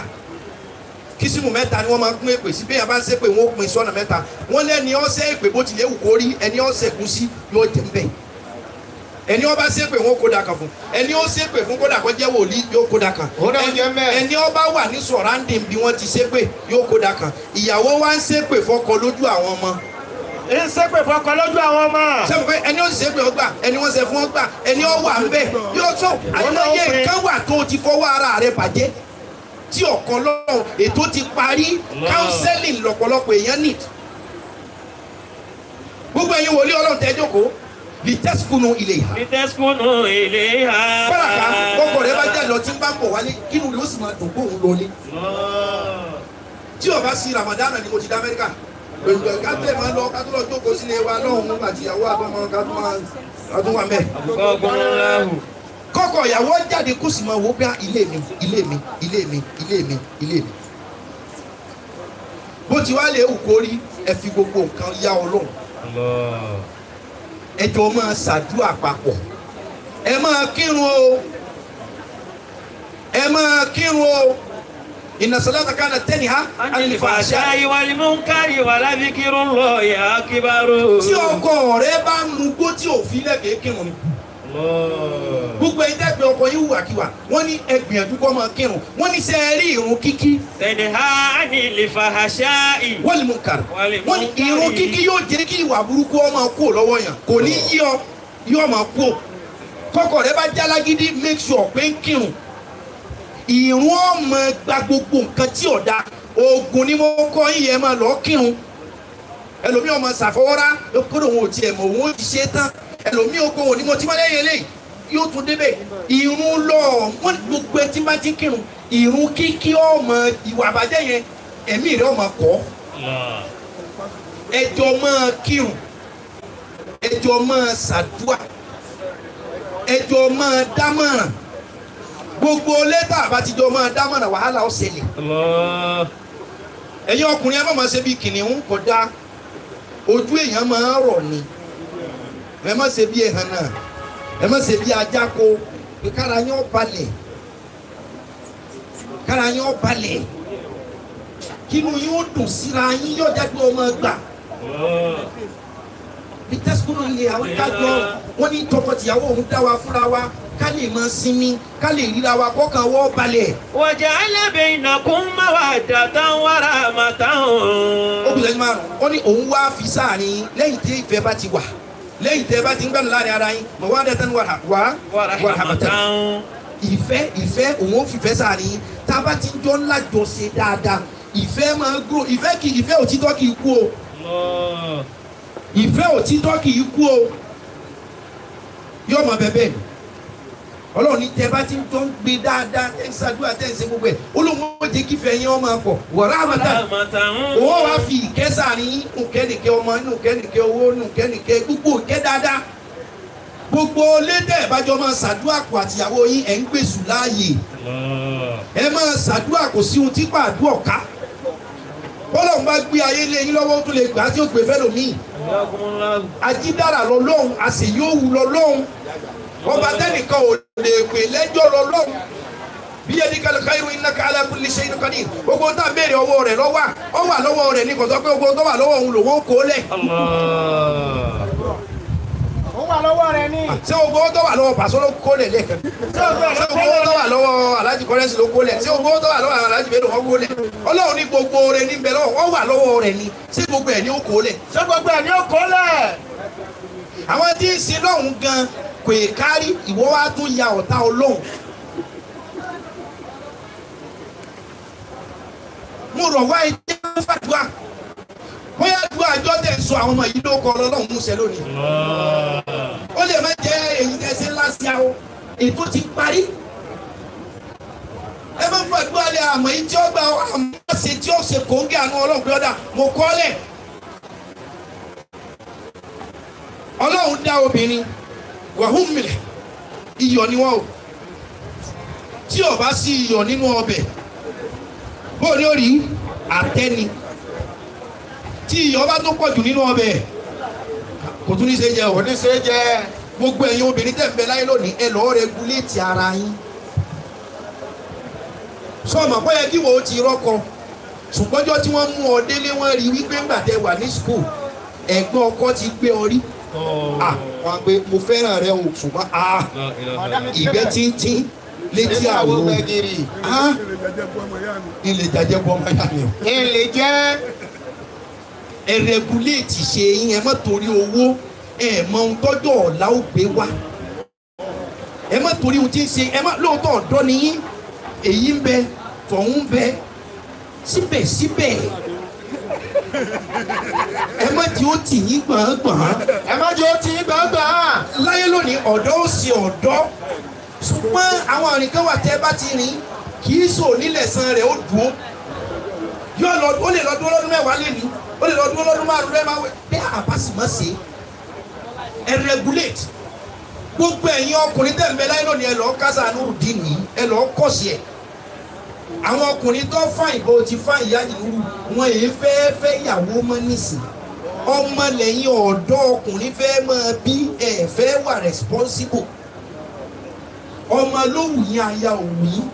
kìsìmù mẹ́ta ni wọ́n máa ń pín èpè sí. Bẹ́ẹ̀ yẹn bá ń ṣe pé wọ́n ó pín sí ọ̀nà mẹ́ta. Wọ́n lẹ́ni ọ̀sẹ̀ èpè bó tilẹ̀ wù kó rí ẹni ọ̀sẹ̀ kù sí yóò jẹ́ ń bẹ̀ ẹni ọba ṣe pé wọ́n kó da kan fún. Ẹni ó ṣe pé fún kódà kó jẹ́ wòlíì yóò kó da kan ẹni ọba wà ní sọ̀ráǹdìn bí wọ́n ti ṣe pé yóò kó da kan ìyàwó wa ń ṣe pé fọkọ lójú àwọn ọmọ ń ṣépè fọkàn lójú àwọn ọmọ. sẹ́mu pé ẹni ó sì ṣe pé ọgbà ẹni wọ́n ṣe fún ọgbà ẹni ó wà ńbẹ yóò tó àyọ̀yẹ nǹkan wà tó o ti fọwọ́ ara rẹ bàjẹ́ tí ọ̀kan lọ́rùn ètò ti parí counseling lọ́pọ̀lọpọ̀ èèyàn need. Gbogbo ẹ̀yin wòlíì ọlọ́run tẹ́ jókòó lè tẹ́sùkúnú ilé ìhà. Lítẹ́sùkúnù ilé ha. kọ́làkà kọ́kọ́ rẹ bá jáde lọ tí ń bá bọ̀ wálé kínú rẹ ó sì máa dùn kóhun lọ Allah. tí o bá sí Ramadan ni mo ti dá Amẹ́ríkà lóyún ká tẹ̀ máa lọ ká tó lọ jókòó sílé wa lọ́hùn-ún àtìyàwó àbọ̀mọ́ ká tó máa ká tó wà lahu. kọ́kọ́ ìyàwó jáde kó sì máa wò pé ilé mi ilé mi ilé mi ilé mi ilé mi. bó ti wá lè wù kó rí ẹ fi gbogbo nǹkan yá ọlọ́run. Ẹ jọ máa ṣàdúrà papọ̀. Ẹ máa kírun o. Ẹ máa kírun o inna salata kana tanha anil fahsha Alifashayi walimunkari walazikirullahi akibaru. tí ọkọ rẹ bá ń mugbó tí òfin lẹ́kẹ̀ẹ́ kírun ni. Gbogbo ẹ̀yin dẹ́gbẹ́ ọkọ yín hùwàkiwà wọ́n ní ẹ gbìyànjú kó máa kírun. Wọ́n ní sẹ́ẹ̀rí ìrun kíkí. Tẹ̀lẹ̀há anilifahashayi. wọ́n mú kàrà Wal wọ́n ní irun kíkí yóò jẹ́ kí ìwà burúkú ọmọ kú ò lọ́wọ́ yàn. Kò ní yí ọ yóò máa kú ò kọ́kọ́ rẹ bá jálágídí make sure pé ń kírun ìrun ọmọ gba gbogbo nǹkan tí da oògùn ni mo kọ́ yín yẹn máa lọ kírun. Ẹlòmíì ọmọ ṣàfọwọ́rá kódò òun ò tiẹ̀ mọ̀ òun ò ti ṣe tán. Ẹlòmíì ogun òní mo ti wọ́n lẹ́yìn eléyìí. Yóò tún débẹ̀. Ìrun lọ wọ́n gbogbo ẹtí bá ti kírun ìrun kíkí ọmọ ìwà àbájẹ́ yẹn ẹ̀mí rẹ̀ ọmọ kọ́. Ẹjọ́ máa kírun. Ẹjọ́ máa ṣàdúà. Ẹjọ́ máa dámọ̀ràn gbogbo lẹ́tà àbátijọ́ máa dámọ̀ràn wàhálà ó ṣẹlẹ̀. Ẹ̀yin ọkùnrin ẹ má máa ṣe bí kìnìún kò dáa ojú èèyàn máa rọ̀ ni. Ẹ má ṣe bí ẹ̀hàn náà ẹ má ṣe bí ajáko. Pé kára yín ó balẹ̀. Kára yín ó balẹ̀. Kínú yín ó dùn síra yín yóò jáde ọmọ gbà. Bí tẹ́síkúrò ilé àwọn kájọ wọ́n ní tọkọtìyàwó òun dá wa fúnra wa ká lè mọ sinmi ká lè ríra wa kọ́kàn wọ́ balẹ̀. wọ̀jà alábẹ̀ ìnàkún máa wà dàtà wàrà màtà hàn. ó kù lẹ́yìn márùn-ún ó ní òun wá fi sáàrin lẹ́yìn tí ìfẹ́ bá ti wà lẹ́yìn tí ẹ bá ti ń gbàdúrà láàárín ara yín mọ̀ wá dàtà wàrà wàrà màtà hàn. ìfẹ́ ìfẹ́ òun ó fìfẹ́ sáàrin tá a bá ti ń jọ ńlá jọ ṣe dáadáa ìfẹ́ máa ń gbó ìfẹ́ kì ìfẹ́ òtítọ́ kì í kú o. Ìfẹ́ òtítọ́ kì í kú o. Yóò mọ bẹ́ẹ̀ bẹ́ẹ̀ ọlọ́run ní tẹ bá ti ń tọ́ ń gbé dáadáa tẹ́ ń ṣàdúrà tẹ́ ń ṣe gbogbo ẹ̀ olóhùn ó jẹ́ kí fẹ́ yín ọmọ pọ̀. Wọ̀rọ̀ àmọ́tà owó wa fi ìkẹ́ sàárín nù kẹ́nìkẹ́ ọmọ nù kẹ́nìkẹ́ owó nù kẹ́nìkẹ́ gbogbo ìkẹ́ dáadáa. Gbogbo létẹ̀ ìbájọ́ máa ṣàdúrà kò àtìyàwó yín ẹ̀ ń gbèsù láàyè. Ẹ máa ṣàdúrà kò sí ohun tí pàdú ọ̀ká. Bọ́lọ́run bá gbé ayé lé yín lọ́wọ́ tó lè gbà á tí ó gbé fẹ́ lòmíì. Ajídára lọ́lọ́run àṣèyí lọ́lọ́run ọba tẹnìkan ò lè pè lẹ́jọ́ lọ lóhùn biyadikal khairu innaka ala kulli shay'in qadir. Gbogbo tá a béèrè ọwọ́ rẹ̀ lọ́wọ́ ọ wà lọ́wọ́ rẹ̀ ní kò sọ pé gbogbo tó wà lọ́wọ́ òun lòun kó lẹ̀. Ó wà lọ́wọ́ rẹ ní. ṣé gbogbo tó wà lọ́wọ́ pàṣẹ ló kó lẹ̀ lẹ́ẹ̀kan? Ṣé gbogbo tó wà lọ́wọ́ alhaji kọ́lẹ́sì ló kó lẹ̀? Ṣé gbogbo tó wà lọ́wọ́ alhaji bẹ́ẹ̀ ló kó lẹ̀? Ọlọ́run ní gbogbo rẹ̀ níbẹ̀ lọ́wọ́ ọ wà lọ́wọ́ rẹ̀ ni. Ṣé gbogbo ẹ̀ ní ó kó lẹ̀? Ṣé gbogbo ẹ̀ ní ó kó lẹ̀. àwọn tí ń sin lọ́hùn gan kò ì kárí ìwọ wa tún ya ọ̀tá ọlọ́hùn. mo rọ̀ wá ẹjẹ́ fàdúrà bóyá àdúrà àjọ tẹ̀ ń sọ àwọn ọmọ yìí ló kọ ọlọ́run múṣẹ lónìí. ó lè má jẹ́ èyí tẹ̀sí ńlá sí àwọn ètò ti parí. ẹ máa ń fàdúrà lẹ àmọ́ yìí tí ó gba àmọ́ ṣe tí ó ṣe kòńgẹ́ àánú ọlọ́run pé ọ̀dà mo kọ́ lẹ̀. ọlọ́run dá obìnrin wàhùn mìlẹ̀ iyọ̀ ni wọ́n o. Tí bá sí iyọ̀ nínú ọbẹ̀ bó ni ó rí? Àtẹ́ni tí iyọ̀ bá tó pọ̀jù nínú ọbẹ̀ kò tún ní ṣe jẹ o. Kò ní ṣe jẹ. gbogbo ẹ̀yin obìnrin tẹ̀ ń bẹ láyé lónìí ẹ lọ́ọ́ rẹguléètì ara yín. Sọ́ọ̀mù àpọ̀ yẹ kí ó ti rọ́kọ? Ṣùgbọ́n ọjọ́ tí wọ́n mú ọ délé wọ́n rí wípé ńgbà tẹ wà ní skul ẹ̀gbọ́n ọkọ ti gbé ọ rí ah wọn pe mo fẹ́ràn rẹ o ṣùgbọ́n ah ìgbẹ́ tíntín létí gbẹ̀gìrì. ah ilé jajẹ bọ́ ọmọ yá mi o. kí n lè jẹ́. ẹ rẹguléètì ṣe yín ẹ má torí owó ẹ mọ ohun tọ́jọ́ ọ̀la ó gbé wá ẹ má torí ohun tí ń ṣe ẹ má lóòótọ́ ọ̀dọ́ ni yín èyí ń bẹ tọ̀hún ń bẹ síbẹ̀síbẹ̀ ẹ má tí ó tì yín gbọ̀ngbọ̀n ẹ má jẹ́ ó ti gbàgbà. láyé lónìí ọ̀dọ́ ó sì ọ̀dọ́. Ṣùgbọ́n àwọn àrìn kan wà tẹ́ bá ti rìn kì í sọ nílẹ̀sán rẹ̀ ó dùn ó yóò lọ ó lè lọ dúró lọ́dún mẹ́wàá lé ní ó lè lọ dúró lọ́dún márùn lẹ́ẹ̀ máa wẹ̀ bẹ́ẹ̀ àbáṣìmọ́sẹ̀ ẹ regulate. Gbogbo ẹ̀yin ọkùnrin tẹ̀ ń bẹ láyé lónìí ẹ lọ́ọ́ kásá nùrùdín ní ẹ lọ́ọ́ kọ̀sì ẹ̀ àwọn ọkùnrin tó fáìn bó ti fáìn ìyá ìlú wọn èyí fẹ́ fẹ́ ìyàwó mọ́ nísìn. Ọmọ lẹ́yìn ọ̀dọ́ ọkùnrin fẹ́ máa bí ẹ̀ fẹ́ wà responsible. Ọmọ ló yín aya ò yín.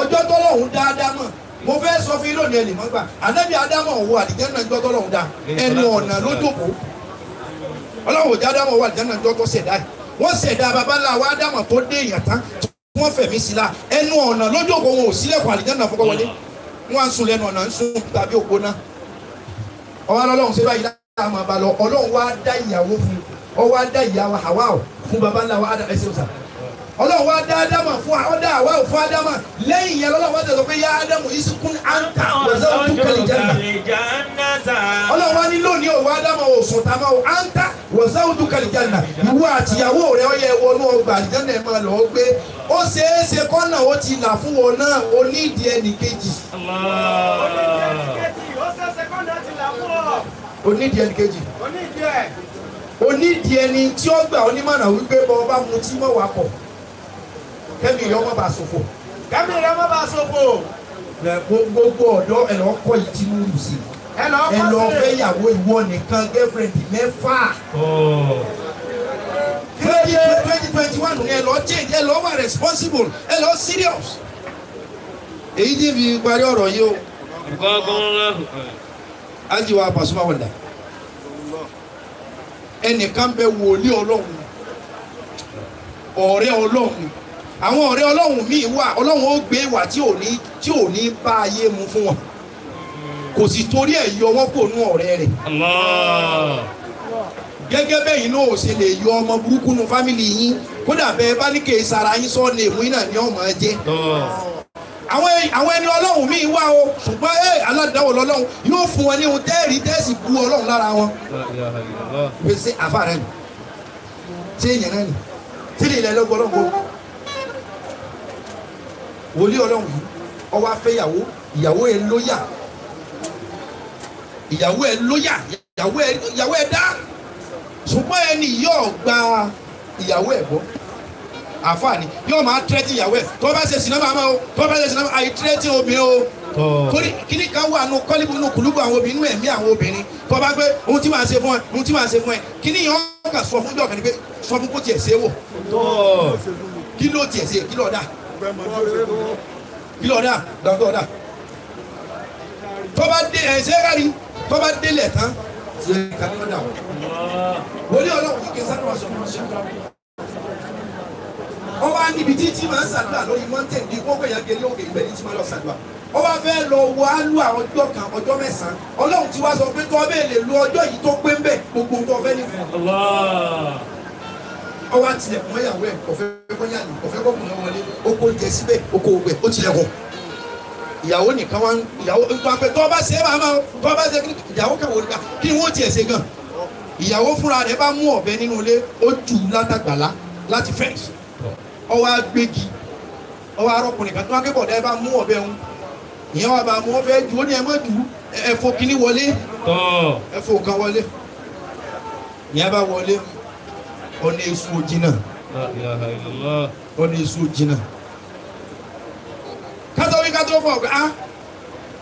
Ọjọ́ tọ́lọ́hún dá ádámọ̀. Mo fẹ́ sọ fún yín lónìí ẹ̀ lè mọ́ ànábì ádámọ̀ wo àdìjẹ́ náà gbọ́ tọ́lọ́hún dá. Ẹnu ọ̀nà ló jókòó. Ọlọ́run ò já ádámọ̀ wo àdìjẹ́ náà gbọ́ tó ṣẹ̀dá ẹ̀. Wọ́n ṣẹ̀dá babalá wa ádámọ̀ tó dé èèyàn wọ́n fẹ̀mí sí la. Ẹnu ọ̀nà ló jókòó wọn ò sílẹ̀kùn àdìjẹ́ náà fọkọ́ wọlé wọ́n á sùn lẹ́nu ọ̀nà ń sùn tàbí òpó náà ọwọ́ ọlọ́run ṣe báyìí dáa máa bá lọ. Ọlọ́run wá dá ìyàwó fún ọ wá dá ìyàwó Háwà fún babalá wa Ádámọ̀ ẹsẹ̀ ọ̀sà ọlọ́run wá dá ádámà fún ọdá àwa ò fún ádámà lẹ́yìn yẹn lọ́lọ́run wá tẹ̀sọ pé yá ádámù ìsìnkún àǹtà wọ̀zẹ́ òtún kẹlẹ̀ jẹ́nà ọlọ́run wá ní lónìí òwò ádámà ò sùn tàmá ò àǹtà wọ̀zẹ́ òtún kẹlẹ̀ jẹ́nà ìwọ àtìyàwó rẹ ọyẹ wọnú ọgbà àdìjẹ́nà ẹ̀ máa lọ́ọ́ gbé. Ó ṣeé ṣe kọ́nà ó ti là fún wọn náà ó ní ìdí ẹnì kejì. Ó ní ìdí ẹnì kejì ó ní ìdí ẹni tí ó gbà onímọ̀ràn wípé bọ́ ọba mutí mọ́ wà pọ̀ kẹ́mi ìyá ọmọ bá ṣòfò. Kẹ́mi rẹ má bàa ṣòfò. gbogbo ọ̀dọ́ ẹ̀ lọ́ kọ́ yìí tí mo rù sí. Ẹ lọ fẹ́ ìyàwó ìwọ nìkan girlfriend mẹ́fà. Twenty twenty twenty one ẹ lọ change ẹ lọ wà responsible ẹ lọ serious. èyí tí fi parí ọ̀rọ̀ yìí o. Ajiwa Pasuma Wonder ẹnìkan bẹ wòlíì ọlọ́run. Ọ̀rẹ́ ọlọ́run àwọn ọ̀rẹ́ ọlọ́run míì wà ọlọ́run ó gbé wà tí ò ní tí ò ní bá ayé mu fún wọn. Kò sì torí ẹ̀ yọ wọ́n kò nú ọ̀rẹ́ rẹ̀. Gẹ́gẹ́ bẹ́yìn náà ò ṣe lè yọ ọmọ burúkú nu fámìlì yín. Kódà bẹ́ẹ̀ bá ní kè sara yín sọ́ọ́ ní èmú náà ní ọmọ jẹ́. Àwọn ẹni ọlọ́run míì wá o. Ṣùgbọ́n ẹ aládàáwò lọ́lọ́run yóò fún wọn ní ohun tẹ́ẹ̀rí tẹ́ẹ̀sì bu ọlọ́run lára wọn. Pé ṣé àfa rẹ nì ṣé èèyàn náà nì ṣé ilẹ̀ lọ́gbọ́ ọlọ́run kò wòlíì ọlọ́run yìí ọwọ́ afẹ́yàwó ìyàwó ẹ lóyà. Ìyàwó ẹ lóyà ìyàwó ẹ ìyàwó dá. Ṣùgbọ́n ẹni yóò gba ìyàwó ẹ gbọ́. Àfààní yóò máa tẹ́tí ìyàwó ẹ. Tó bá ṣe sinimá máa o tó bá ṣe sinimá àyè tẹ́tí obìnrin o. Torí kíní kan wà nù kọ́líbù nù kùlùbù àwọn obìnrin ẹ̀mí àwọn obìnrin. Tó bá gbé ohun tí màá ṣe fún ẹ ohun tí màá ṣe fún ẹ. Kíní yẹn ọkà sọ fún jọ̀kan ni pé sọ fún kó tiẹ̀ ṣe wò. Kí ló tiẹ̀ ṣe kí ló dà kí lọ́ọ́ dà dọ́kítọ̀ dà tọ́ba dé? Ẹ̀ ṣe kárí tọ́ba délẹ̀ tán ṣe kàní ọ̀dà wọ̀ wòlíì ọlọ́run kí n sáré wá sọ fún ọṣẹ ọba níbi tí tí máa ń ṣàdúrà lórí mountain di kókó yẹn gẹ́gẹ́ òkè ìbẹ̀ ní tí máa lọ ṣàdúrà. Ọba fẹ́ lọ wọ alú àwọn ọjọ́ kan ọjọ́ mẹ́sàn-án. Ọlọ́run ti wá sọ pé tọ́ bẹ́ẹ̀ lè lo ọjọ́ yìí tó pé ń bẹ̀ gbogbo tó fẹ́ ní. Ọwọ́ àtìlẹ̀kùn mọ́yàwó ẹ̀ kọ̀fẹ́ kọ́yà ní kọ̀fẹ́ kọ́kùnrin wọlé oko jẹ síbẹ̀ oko ògbẹ̀ ó tilẹ̀kùn ìyàwó nìkan wá ìyàwó nǹkan apẹ tó bá ṣe é máa máa tó bá ṣe ìyàwó kẹwò nípa kí wọ́n tiẹ̀ ṣe gan? Ìyàwó fúnra rẹ̀ bá mú ọ̀bẹ nínú ilé ó jù látàgbàlá láti fẹ́ǹsì ọwọ́ agbégi ọwọ́ arọ́kùnrin kan tó wá kébọ̀ dẹ́ bá mú ọ̀bẹ ń ìyẹn wà bá mú ọ fẹ́ ju ó ní ẹ mọ́ ju ẹ̀fọ́ kínní wọlé. Tọ́. ẹ̀fọ́ kan wọlé. Ìyẹn bá wọlé ọ̀nà èso òjìnà La ilaha illallah. ọ̀nà èso òjìnà kátó wí kátó fọ ọ̀gá.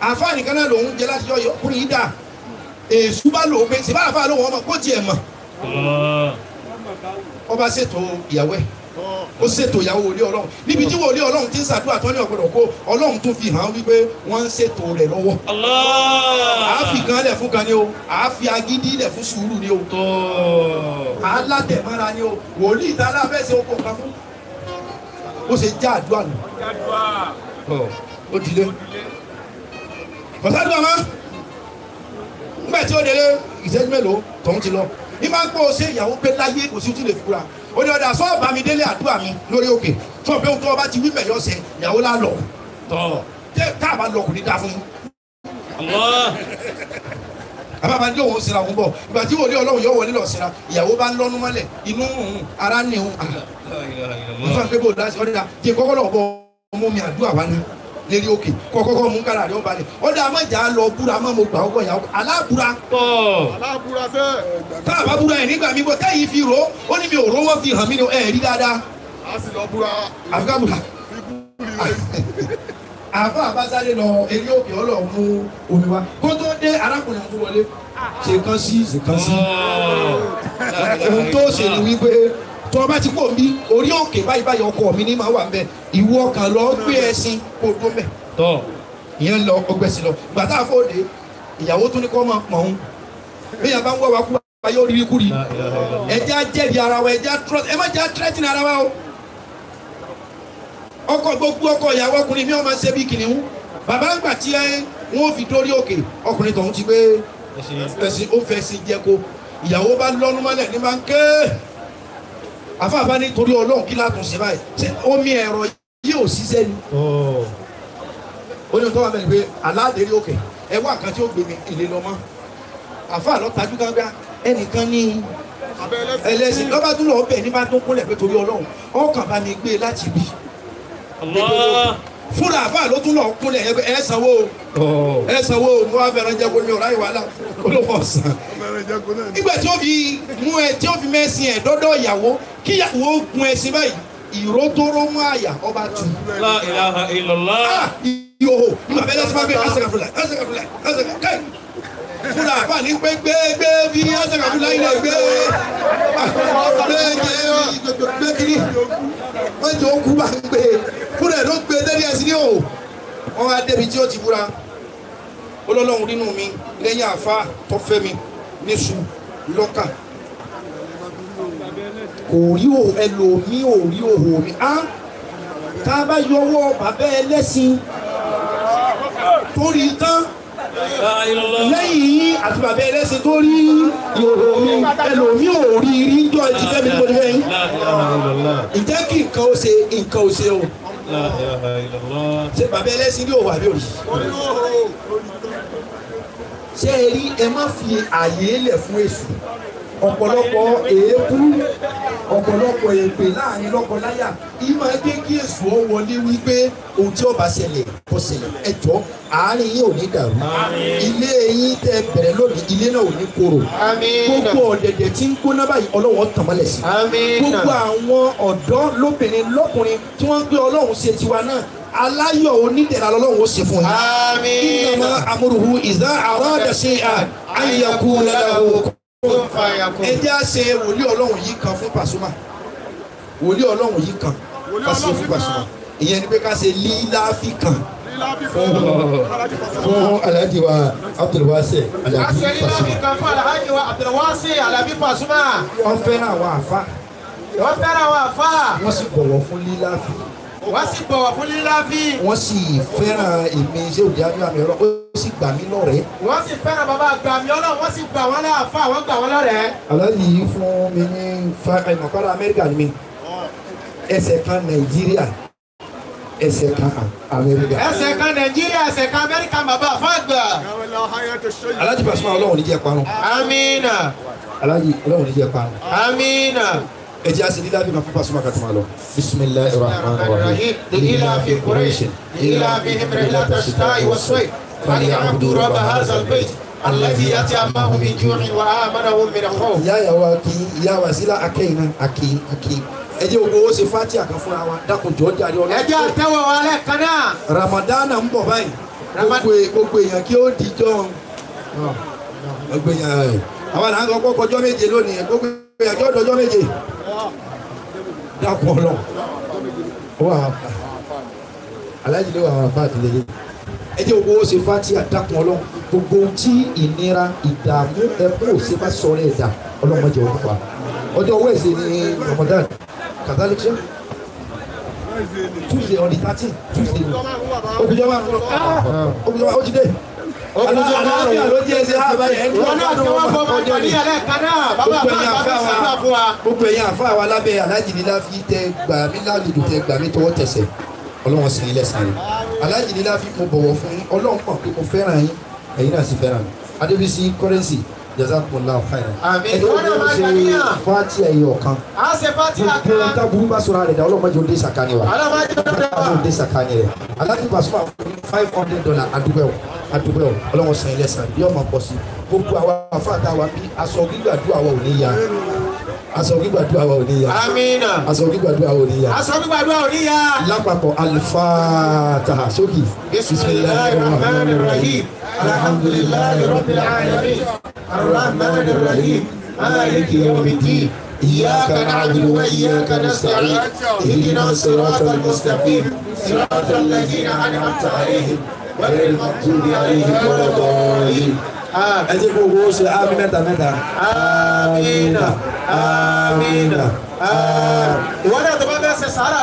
Àfa nìkan náà lòún jẹ láti yọ ọkùnrin yìí dà. Èsù bá lò ó pé ṣèbá àfa lòun ọmọ kó tiẹ̀ mọ̀. Allah. ọba ṣètò ìyàwó ẹ̀. Ó ṣètò ìyàwó wòlíì ọlọ́run. Níbi tí wòlíì ọlọ́run ti ń ṣàdúrà tó ní ọ̀gbọ̀dọ̀ kó ọlọ́run tún fi hàn wípé wọ́n ń ṣètò rẹ̀ lọ́wọ́. Àáfi kan lẹ̀ fún kan ni o. Àáfi agídí lẹ̀ fún sùúrù ni o. alátẹ̀mọ́ra ni o. Wòlíì tá a láfẹ́ ṣe oko kan fún. Ó ṣe já àdúrà nù. Ó dilé kọ̀sádùn àmọ́ nígbà tí ó délé ìṣẹ́jú mélòó tọ̀hún ti lọ. Ní máa ń pọ̀ ṣe ìyàwó pé láyé kò sí ojú lè fura ó ní ọ̀dà sọ́ọ̀bà mi délé àdúrà mi lórí òkè. Tó pé ohun tó ọba ti wí mẹ̀yọ́ sẹ ìyàwó lá lọ. Tọ́. tá a bá lọ kò ní dá fún yín. Àbábá ní òun sinra òun bọ̀. Ìgbà tí wòlíì ọlọ́run yóò wọlé lọ sinra ìyàwó bá ń lọ́nu mọ́lẹ̀ inú òun ara ní òun ah. Ilaha nígbà illallah. pé bò dáṣẹ ọdẹ jẹ kọ́kọ́ lọ bọ ọmọ mi àdúrà wa ní lérí òkè. Kọ́kọ́kọ́ mú kára rẹ ọba rẹ ọdẹ àmọjà lọ búra mo gbà ọgbọ ìyàwó. Alábúra. Tọ́. aláàbúrà sẹ́. Tá a bá búra ẹ nígbà mi bọ táyì fi rò ó ní mi ò wọn fi hàn mí ni ẹ rí dáadáa. A sì lọ búra. Àfikà búra àfa àbásáré lọ eré òkè ọlọ mú omi wa kó tó dé arákùnrin tó wọlé. Ṣe kan sí ṣe kan sí. Ohun tó ṣe ni wípé tó o bá ti kó mi orí òkè báyìí báyìí ọkọ mi ní máa wà mbẹ ìwọ kan lọ gbé ẹṣin kó o dó mbẹ ìyẹn lọ ọgbẹ sí lọ. Gbàtà àfọwọdé ìyàwó tó ní kọ́ máa pọ̀ ń bẹ́ẹ̀ yàrá bá ń wá wa kú wa yóò rí ilaha illallah. ẹja jẹ̀bi ara wa ẹja trust ẹ má jẹ́ threatening ara wa o ọkọ gbogbo ọkọ ìyàwó ọkùnrin mi máa ṣe bí kìnìún. Bàbá ń gbà tí wọn fi dórí òkè. Ọkùnrin tọ̀hún ti gbé. Ẹsìn ó fẹ́ sí jẹ́ kó. Ìyàwó bá lọ́nu mọ́lẹ̀ ní máa ń ké àfààfà nítorí ọlọ́run kí látún sí báyìí? Ṣé omi ẹ̀rọ yìí ò ṣiṣẹ́ ni? Tọ́. ó ní tọ́wọ́ mẹ́rin pé aládèrè òkè. Ẹ wá kan tí ó gbé mi ìlé lọ mọ́. Àfàà lọ tajú gángan ẹnìkan ní ẹlẹ́sìn. lọ́ba tún lọ bẹ̀ ní bá tó kúnlẹ̀ pé torí ọlọ́run ọkàn bá mi gbé láti bí. Fúnra àfàà ló tún lọ kúnlẹ̀ ẹ sanwó. O Tọ́. ẹ sanwó o mo wá fẹ́ràn jẹ́ kó mi ò ráyè wàhálà olówó ọ̀sán nígbà tí ó fi mú ẹ tí ó fi mẹ́sìn ẹ̀ dọ́dọ̀ ìyàwó kí ìyàwó gun ẹṣin báyìí ìró tó ró mú àyà ọba tù. La ilaha illallah. Ah, ìhòhò nígbà bẹ́ẹ̀ lẹ́sìn bá gbé asẹ̀kàfúlà asẹ̀kàfúlà asẹ̀kàfúlà fúnra àfà ní pé gbé gbé fi asẹ̀kàfúlà ilẹ̀ gbé. Gbé gbé kiri. Wọ́n ti kú bá ń gbé. Fúnra ẹ̀ ló gbé lẹ́ni ẹ̀sìn ní òhò wọ́n wá débi tí ó ti búra. Olólùwọ̀n nínú mi lẹ́yìn àfa tó fẹ́ mi níṣu lọ́kà. Kò rí ẹlòmí ò rí òhò mi. Á tá a bá yọwọ́ bàbá ẹlẹ́sìn tó rí tán. Lẹ́yìn yín àti bàbá ẹlẹ́sìn tó rí ìhòhò mi ẹlòmí ò rí rí jọ ti fẹ́ mi ní mo ti fẹ́ yín. La ilaha illallah. ǹjẹ́ kí nǹkan ó ṣe nǹkan ó ṣe o? Ṣé bàbá ẹlẹ́sìn ní òwò àbí òrì? Ṣé ẹ rí ẹ má fi àyè lẹ̀ fún èṣù ọ̀pọ̀lọpọ̀ èébú ọ̀pọ̀lọpọ̀ èpè láàárín lọ́kọláya. Yìí máa gbé kí ọ wọlé wípé ohun tí ó bá ṣẹlẹ̀ kó ṣẹlẹ̀. Ẹ jọ àárín yín ò ní dàrú. Ilé yín tẹ bẹ̀rẹ̀ lónìí ilé náà ò ní korò. Gbogbo ọ̀dẹ̀dẹ̀ tí ń gbóná báyìí ọlọ́wọ́ tàn mọ́lẹ̀ sí gbogbo àwọn ọ̀dọ́ lóbìnrin lọ́kùnrin tí wọ́n ń gbé ọlọ́run ṣe tiwa náà aláyọ̀ onídẹ̀ra lọ́lọ́run ó ṣe fún yín. Amruhu idha arada shay'an an yaqula lahu ẹ jẹ́ à ṣe wòlíì ọlọ́run yìí kan fún Pasuma. Wòlíì ọlọ́run yìí kan. Ká ṣe fún. Pasuma. ìyẹn ni pé ká ṣe líláfi kan. Fún alhaji wa abdulwase Alabi Pasuma. wọ́n fẹ́ràn àwọn àfa Wọ́n fẹ́ràn àwọn àfa. wọ́n sì bọ̀wọ̀ fún líláfi Wọ́n sì bọ̀wọ̀ fún líláfi. wọ́n sì fẹ́ràn èmi ṣé òjá ní àmì ó sì gbà mí lọ́rẹ̀ẹ́. wọ́n sì fẹ́ràn bàbá àgbà mi ọlọ́run wọ́n sì gbà wọ́n láàfà wọ́n gbà wọ́n lọ́rẹ̀ẹ́. aláàjì yìí fún mi ní ìmọ̀kára amẹ́ríkà mi ẹsẹ̀ kan nàìjíríà ẹsẹ̀ kan amẹ́ríkà. ẹsẹ̀ kan nàìjíríà ẹsẹ̀ kan amẹ́ríkà bàbá àfàgbà. aláàjì Pasuma ọlọ́run níjẹ́ parun. amina. aláàjì ọlọ́run níjẹ́ parun. amina. ẹ jẹ́ àṣírí lábẹ́ máa fún Pasuma kàtúmọ̀ lọ. bisimilayi rahman rahim. ilà fi kúrẹ́ṣin ilà fi himrẹ́lá tàṣítà ìwọ̀sọ̀. فليعبدوا رب هذا البيت الذي أطعمهم من جوع وآمنهم من خوف ìyá ìyàwó akin ìyá wa sílá akẹ́yìn náà akin akin ẹ jẹ́ gbogbo owó ṣe fati àkàn fúnra wa dákun jọ jáde ọlọ́run. ẹjẹ́ àtẹ́wọ̀ wa lẹ́ẹ̀kan náà ramadana ń bọ̀ báyìí Ramad- gbogbo gbogbo èèyàn kí ó dijọ́ gbogbo èèyàn ẹ̀ àwọn àná ń kọ́ kọjọ́ méje lónìí gbogbo èèyàn kí ó dọjọ́ méje dákun ọlọ́run ó wà wá aláàjì ló wà wá fáàtì lélẹ̀ ẹ jẹ́ gbogbo owó ṣe fati àdákun ọlọ́run. Gbogbo tí ìnira ìdààmú ẹkún òsè bá sọ̀rọ̀ ẹ̀dá ọlọ́mọdé ọdún wa ọjọ́ wẹ́ẹ̀sì ni Ramadan. Church. Tuesday on the thirteen tuesday. Obìjọba obìjọba ó ti dé. Gbogbo ẹ̀yin àfa wa lábẹ́ alájì nílá fi tẹ gbà mí lálejò tẹ gbà mí tọwọ́ tẹsẹ̀ ọlọ́wọ́n sì ní lẹ́sàn rẹ̀ alájì nílá fi mo bọ̀wọ̀ fún yín. Ọlọ́run pọ̀ pé mo fẹ́ràn yín. Ẹ̀yin náà sì fẹ́ràn mi. Adébísí kọ́rẹ́nsì jazakumullahu khairan. Àmín. Wọ́n náà ó máa gbàdúrà. fati ẹ̀yọ kan. A ṣe fati gbogbo àkàrà. ta burú bá sọ̀rọ̀ rẹ̀ dá ọlọ́mọdé òde sàkání wa. Alábàájọ tó ọlọ́mọdé wà òde sàkání rẹ̀. Alájì Pasuma five hundred dollar adúgbò adúgbò ọlọ́wọ́n sàn ilẹ̀ sàn bí ọmọ pọ̀ sí gbogbo àwa afáàtà wa bí aṣọ gbígbàdúrà wa ò ní ya aṣọ gbígbàdúrà wa ò ní ya amina aṣọ gbígbàdúrà wa ò ní ya aṣọ gbígbàdúrà òníyà lápapọ̀ alifataha sókè bisimilahi rahman rahim alhamdulilayi rabbil alamin arrahman rahim maliki yawmiddin إياك نعبد وإياك نستعين اهدنا الصراط المستقيم صراط الذين أنعمت عليهم غير المغضوب عليهم ولا الضالين ẹ jẹ́ kó owó ṣe ámì mẹ́ta mẹ́ta آمين آمين آمين. ولا تبغى سسارة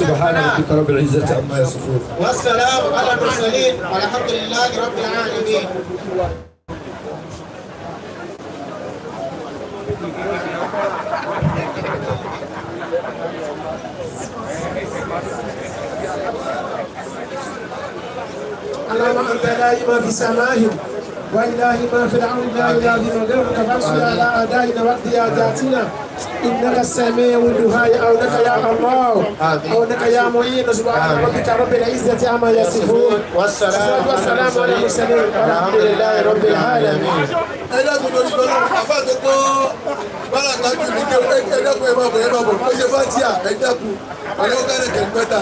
سبحان ربك رب العزة عما يصفون. والسلام على المرسلين والحمد لله رب العالمين. اللهم أنت لا في سماهم. والله ما في الارض لا اله الا غيرك فانصر على اعدائنا واقضي حاجاتنا انك السميع الدعاء اونك يا الله اونك يا معين سبحان ربك رب العزه عما يصفون والسلام والسلام على المرسلين والحمد لله رب العالمين ẹ dákun lórí lọ́nà àfa tó kọ́ bára kájú ní kéwù ẹ ẹ dákun ẹ máa bọ̀ ẹ máa bọ̀ ó ṣe fàtíà ẹ dákun ọ̀rẹ́ ó kẹ́rẹ̀ kẹ́lí mẹ́ta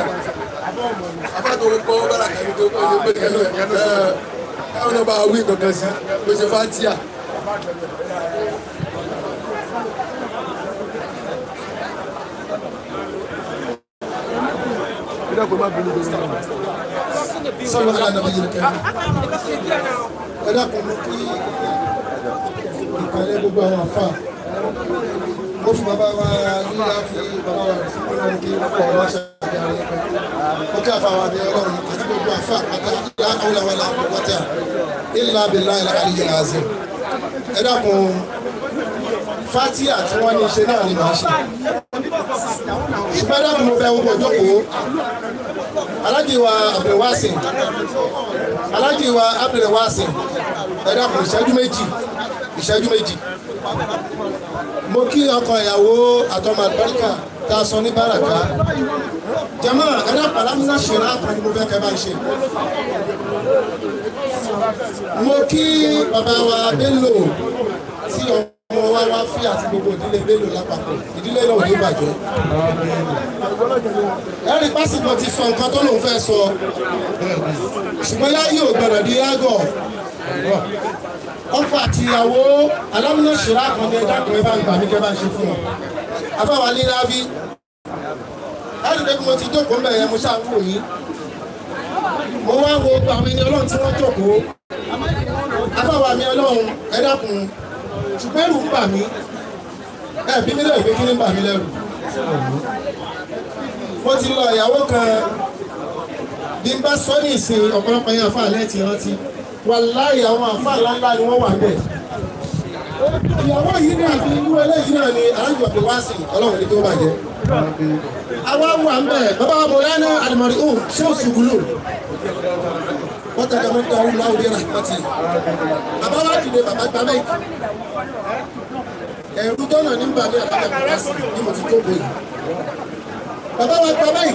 àfa tó kọ́ bára kájú tó kọ́ ẹ kẹ́lí ẹ káwọn náà bá wí kankan sí ó ṣe fàtíà. sọ́wọ́n ká nàbẹ́yẹ kẹ́lí ẹ dákun mo kí ìpàdé gbogbo àwọn àfa ó fi bàbá wa nílá fi bàbá wa fún wọn kí wọ́n pọ̀ wọ́n ó kí àfa wa bí ọlọ́run àti gbogbo àfa àtàkì àwòlàwàlà àbúkọ́tà ìlà abìlà ìlà àlìyé àzẹ ẹ dákun fatia tí wọ́n ní ṣe náà ni màá ṣe. Ṣùgbọ́n dákun mo fẹ́ wọ́n bọ̀ jókòó alájì wa abdulwasin alájì wa abdulwasin ẹ ìṣẹ́jú méjì ìṣẹ́jú méjì. Mo kí ọkọ ìyàwó àtọmọ àlùbáríkà tá a sọ ní báràká jama ẹ dákun alámúná ṣẹlá ni mo fẹ́ kẹ́ bá ṣe. Mo kí bàbá wa bello tí ọmọ wa wá fi àti gbogbo ìdílé bello lápapọ̀. Ìdílé náà ò ní bàjẹ́. Ẹ̀rí pásítọ̀ ti sọ nǹkan tó lòun fẹ́ sọ. Ṣùgbọ́n yáyí ò gbọ́dọ̀ di yágọ̀ ọkọ àti ìyàwó alámúná ṣìlá kan ní ẹja kan ẹ bá ń gbà mí kẹ bá ń ṣe fún ọ afáwa ní lábí ẹ rí i pé bí mo ti jókòó mbẹ̀ yẹn mo ṣáà ń wò yín. Mo wá wo àwọn ẹni ọlọ́run tí wọ́n jókòó. Afáwa mi ọlọ́run ẹ dákun. Ṣùgbọ́n ẹrù ń bà mí. Ẹ bí mi lè gbé kí ní bà mí lẹ́rù? Mo ti lọ ìyàwó kan. Bí n bá sọ ní ìsìn ọ̀pọ̀lọpọ̀ yẹn àfa àlẹ́ ti rántí. Wàláhì àwọn àfa ńláńlá ni wọ́n wà bẹ́ẹ̀ ìyàwó yìí náà fi irú eléyìí náà ni alájọ pé wá sí. Ọlọ́run ní kí ó bàjẹ́ àwa wà ń bẹ̀. Bàbá wa náà àdìmọ̀rí ó ṣé ó ṣùgbùlù wọ́n tẹ̀lé ọmọ tó ń láwùjọ rahmati bàbá wa dìde bàbá gbà bẹ́ẹ̀ ẹ̀rú tọ́nà ní bàbá àbájá bàbá sí ní mo ti jókòó yìí. Bàbá wa gbà bẹ́ẹ̀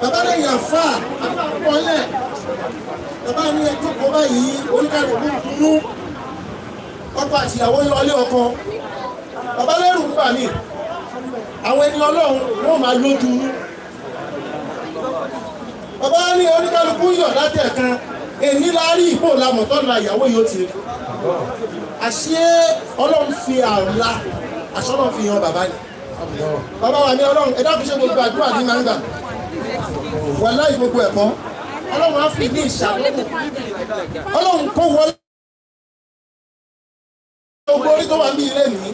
bàbá lẹ́yìn àfà àfà pọ́nlẹ̀ bàbá ní ẹjọ́ kọ́ báyìí. Oníkàlùkù dúró. Ọkọ àti ìyàwó ń lọlé ọkọ. Bàbá lẹ́rù ń bà mí àwọn ẹni ọlọ́run wọ́n máa lójú. Inú bàbá ní oníkálukú yọ̀ látẹ̀kan èyí láàrí ìpò lamọ̀tọ́ la ìyàwó yóò ti àṣé ọlọ́run fi àrùlá àṣọ́nà fi hàn bàbá ni? Bàbá wa ní ọlọ́run ẹ̀dá fi ṣe gbogbo àdúrà ní gbà. Wà láì gbogbo ẹ̀kọ́. Ọlọ́run á fi ní ìṣàlóhùn ọlọ́run kó wọlé. Gbogbo orí tó wà ní ilé mi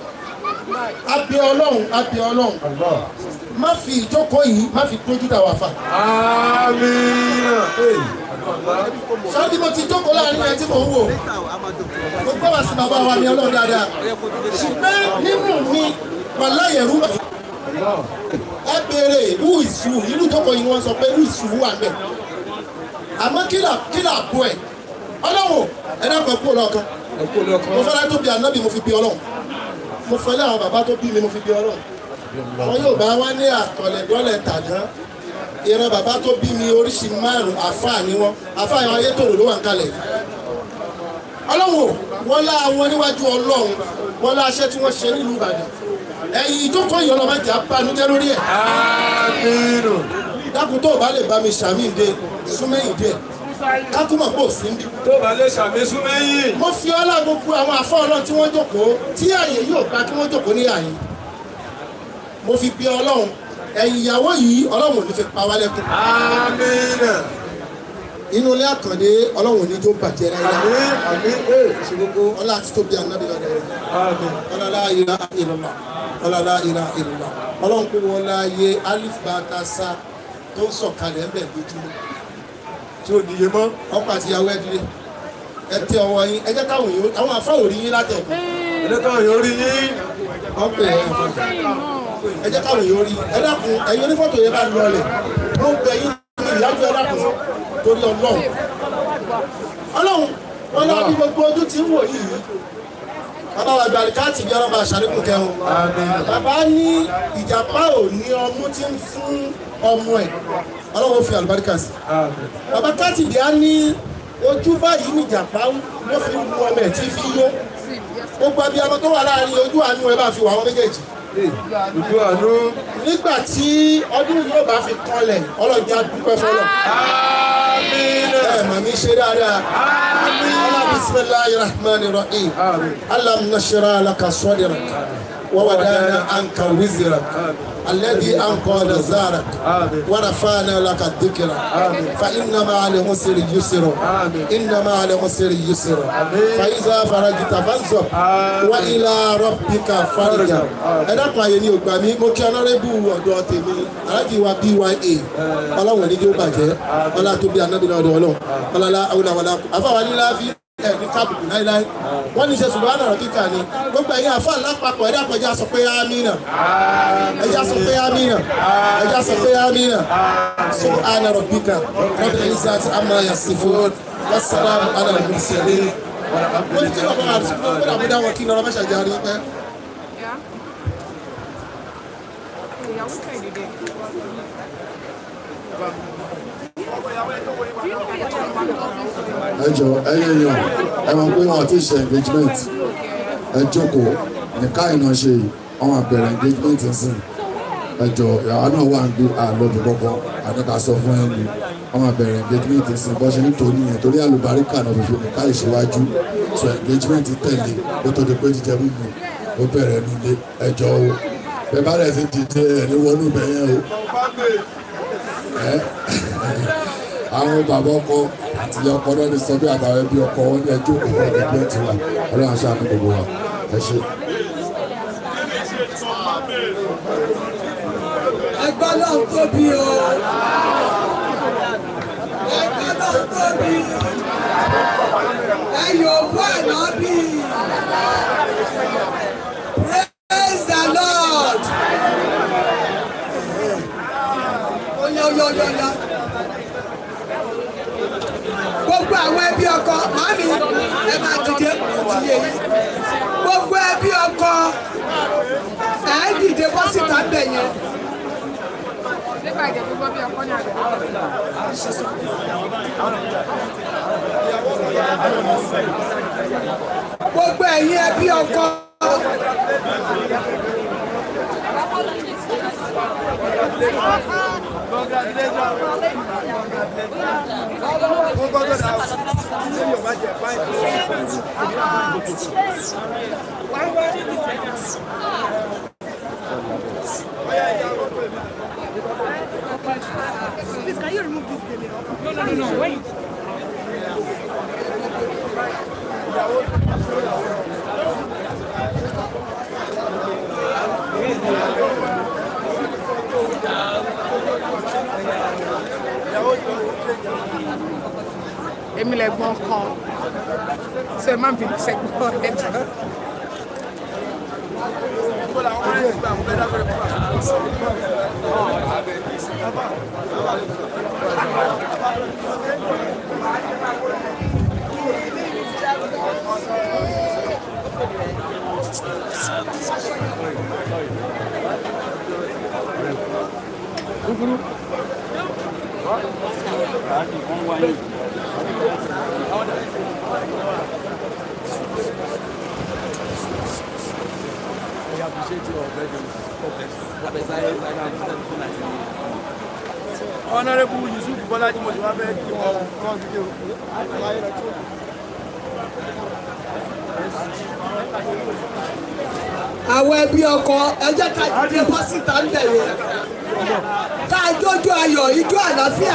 abẹ ọlọ́run abẹ ọlọ́run. Má fi ìjókòó yìí má fi tójú dà wà fà. sáà bí mo ti jókòó láàárín ẹ tí mò ń wò. Mo gbọ́ wá sí bàbá wa ní ọlọ́run dáadáa. Ṣùgbọ́n nínú mi wà. Láyẹ̀rú ẹ béèrè who is who? Nínú ìjókòó yìí wọ́n sọ pé who is who wà mẹ́ àmọ́ kílà kílà bọ́ ẹ̀? Ọlọ́run ẹ dákun ẹ kúrò lọ́kàn mo fẹ́rẹ́ tó bí anábì mo fi bí ọlọ́run mo fẹ́lẹ́ àwọn bàbá tó bí mi mo fi bí ọlọ́run. Àwọn yóò bá wá ní àtọ̀lẹ̀dọ́lẹ̀ tàdán. Ìran bàbá tó bí mi oríṣi márùn àfáà ni wọn. Àfáà yẹn ayé tòrò ló wà ń kalẹ̀. Ọlọ́run wọ́n lá wọn níwájú ọlọ́run. Wọ́n lá aṣẹ́ tí wọ́n ṣe nílùú ìbàdàn. Ẹ̀yìn ìjókòó yìí ọlọ́mọ ìjà banújẹ́ lórí ẹ̀. Dákun tó o bá lè bá mi ṣàmìǹde súnmẹ́yìn díẹ̀ kákúmọ̀ pò sí tó bá lè ṣàmésù mẹ́yìn. mo fi ọlá gbogbo àwọn ọlọ́run tí wọ́n jókòó tí àyè yóò gba kí wọ́n jókòó ní àyè mo fi bí ọlọ́run ẹ̀yìn ìyàwó yìí ọlọ́run ò ní fi pa wá lẹ́kùn amínà. inú ilé àkàndé ọlọ́run ò ní jó bàjẹ́ rárá àmín àmín. Ee ṣe gbogbo. ọlá àti tóbi ànábì lọ́dọ̀ rẹ̀. Àmín. ọlọ́lá ìlà ìlọ́lá ọlọ́lá ìlà ìlọ́lá ọlọ́run kó wọn láàyè alif bàtà sa tó ń sọ̀kalẹ̀ ń bẹ̀ lójúmọ́ tí ò níye mọ́. ọkọ̀ àti ìyàwó ẹ̀dílé ẹ tẹ ọwọ́ yín ẹ jẹ́ káwọn èèyàn àwọn afáwò rí yín látẹ̀kọ́ ẹ̀jẹ̀ káwọn yóò rí yín. ọ̀pẹ̀ ẹ̀ ẹ. Jẹ́ káwọn èèyàn rí. Ẹ dákun ẹ̀yin onífọ́tò yẹn bá lọlẹ̀ ló bẹ yín ìyájú ẹ dákun torí ọlọ́run. Ọlọ́run wọn lọ bí gbogbo ojú ti ń wò yìí. Bàbá wa gbàlí káàtì bí ọlọ́ba àṣàlékún kẹwọn bàbá ní ìjàpá ò ní ọmú tí ń fún ọmọ ẹ̀ ó fi àlùbáríkà sí bàbá káàtì bí a ní ojú báyìí ní ìjàpá ló fi ń lu ọmọ ẹ̀ tí fi yó gbogbo abiyamọ tó wà láàárín ojú àánú ẹ bá fi wà wọn méjèèjì ojú àánú. nígbà tí ọdún yóò bá fi kanlẹ̀ ọlọ́jà dúpẹ́ fọlọ́. amínà. ẹ mà mí ṣe dáadáa. ọlọ́ bisimilayi rahman rahim. alam nashira laka sadirak. ووضعنا عنك وزرك الذي أنقذ زارك ورفعنا لك ذكرك فإن مع العسر يسر إن مع العسر يسر فإذا فرجت فانصب وإلى ربك فارجع ẹ dákun àyè ní ògbà mi mo kí ọlọ́rẹ́bù ọ̀dọ́ tèmi aláàjì wa bya ọlọ́run ní jó bàjẹ́ ọlá tó bí anábìnrin ọ̀dọ́ ọlọ́run ọlọ́lá awúláwọlá àfáwà ní láàfin ẹ̀ ní kábùkù láíláí. Wọ́n ní ṣe ṣùgbọ́n àná kíkà ni. Gbogbo ẹ̀yin àfa lápapọ̀ ẹ̀dá kan ẹja sọ pé amínà. Ẹja sọ pé amínà. Ẹja sọ pé amínà. Sọ àná rọ̀bíkà rọ̀bì ẹ̀yìnsá àmà yasifu wasalamu ala mùsùlùmí. wọ́n ní kí wọ́n bá àdúgbò gbọ́dọ̀ àbúdá wọn kí lọ́rọ́ mẹ́sàgì àrí pẹ́. Ẹ jọ ẹyẹ yàn. Ẹ mọ̀ pé wọn ti ṣe engagement. Ẹ jókòó. Nìka iná ṣe yìí wọn máa bẹ̀rẹ̀ engagement nsìn ẹ jọ ìyàwó náà wà ń gbé àlọ́bì kọ́kọ́ àdéka sọ fún ẹ ní wọn máa bẹ̀rẹ̀ engagement nsìn bọ́ ṣe ń tó nìyẹn. Torí àlùbáríkà náà fífi nìka ìṣíwájú so engagement tẹ̀lé. Kó tó di pé jíjẹ mímu ó bẹ̀rẹ̀ nílé. Ẹ jọ o. Bẹ́ẹ̀ bá rẹ̀ ti dìde ẹ̀ ní wọnú bẹ̀yẹn o àwọn bàbá ọkọ àti ìyá ọkọ náà ní sọ bí àtàwọn ẹbí ọkọ wọn ní ẹjọ́ òkú ọdún bí ẹ ti wà. Ọlọ́run aṣáájú gbogbo wa. Ẹ ṣe. ẹgbẹ́ náà tóbi o. Ẹgbẹ́ náà tóbi. Ẹyọ owó àná bí. Praise the lord. Oya oya oya oya gbogbo àwọn ẹbí ọkọ màmí ẹ máa dìde yé yín gbogbo ẹbí ọkọ ẹ dìde bọ́ síta bẹ̀ yẹn. gbogbo ẹ̀yin ẹbí ọkọ. No, no, no, no, wait. Èmi lẹ̀gbọ́n kan ṣe má bínú sẹ́gbọ́n ẹ̀jọ̀. Honorable Yusuf Bọ́lájí mo ti wá fẹ́ kí wọ́n kọ́ fídíò. àwọn ẹbí ọkọ ẹ jẹ́ ká dìde bọ́ síta ń bẹ̀ yẹn ká jójó ayọ̀ ijó àlàáfíà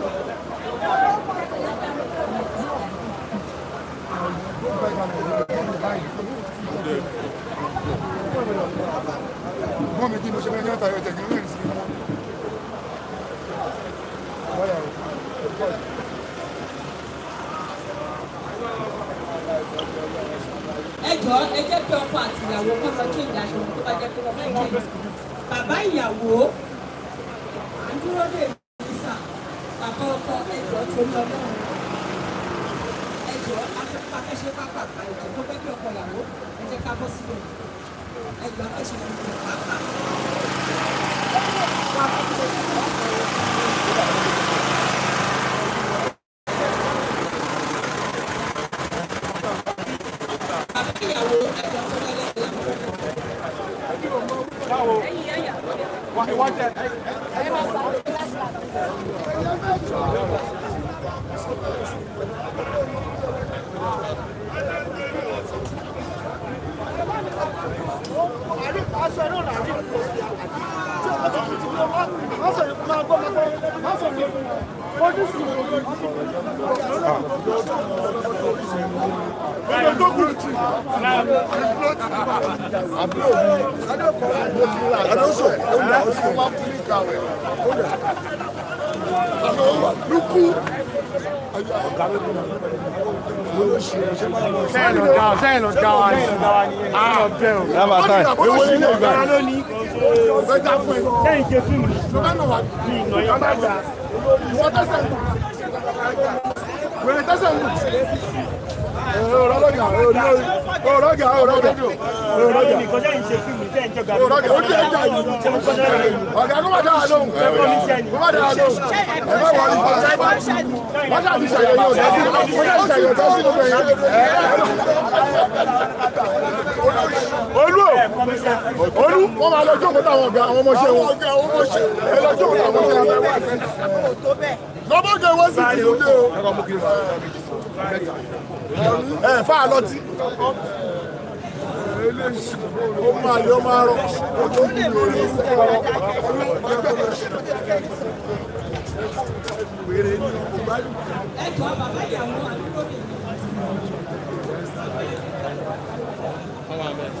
kí mo ṣe fẹ́ ní ọ̀tá ayọ̀ tẹ̀kí ní ìrìnsì mọ́. ẹ jọ ẹ kí ọkọ àti ìyàwó kọ́ lọ change aṣọ tó bá jẹ́ pé wọ́n fẹ́ change bàbá ìyàwó àdúró lè ní sà bàbá ọkọ ẹ jọ torí ọlọ́run ẹ jọ afẹ́fẹ́ afẹ́ṣẹ́ pápá ẹ jọ tó fẹ́ kí ọkọ ìyàwó ẹ jẹ́ ká bọ́ síbẹ̀ ẹ jọ afẹ́ṣẹ́ pápá. bàbá ìyàwó ẹ jọ torí ọlọ́run. Adóso, ó dà ó sì wá fún ìka rẹ̀. Ó dà. Lukú. sẹ́yìn lọ dá sẹ́yìn lọ dá wa ní àárọ̀ bẹ́ẹ̀ o. Dábàá táì. Ewé ilé ìgbà. Dá fún ẹ. sẹ́yìn ṣe fíìmù ní ìnà yọ̀ bá gbà. Ìwọ tẹ́sán mú. ọ̀rọ̀gà ọ̀rọ̀gà ọ̀rọ̀gà olú olú wọ́n máa lọ jókòó táwọn ọ̀gá àwọn ọmọọṣẹ́ wọn ẹ lọ jókòó táwọn ọmọọṣẹ́ wọn. lọ́bọ̀gẹ̀ wọ́n sì ti lóde o. ẹ fà á lọtí. ó máa lé máa rọ. bàbá ìyàwó àdúgbò mi. Mo máa ṣọ́ yín, mo máa ṣọ́ yín lọ. Blessing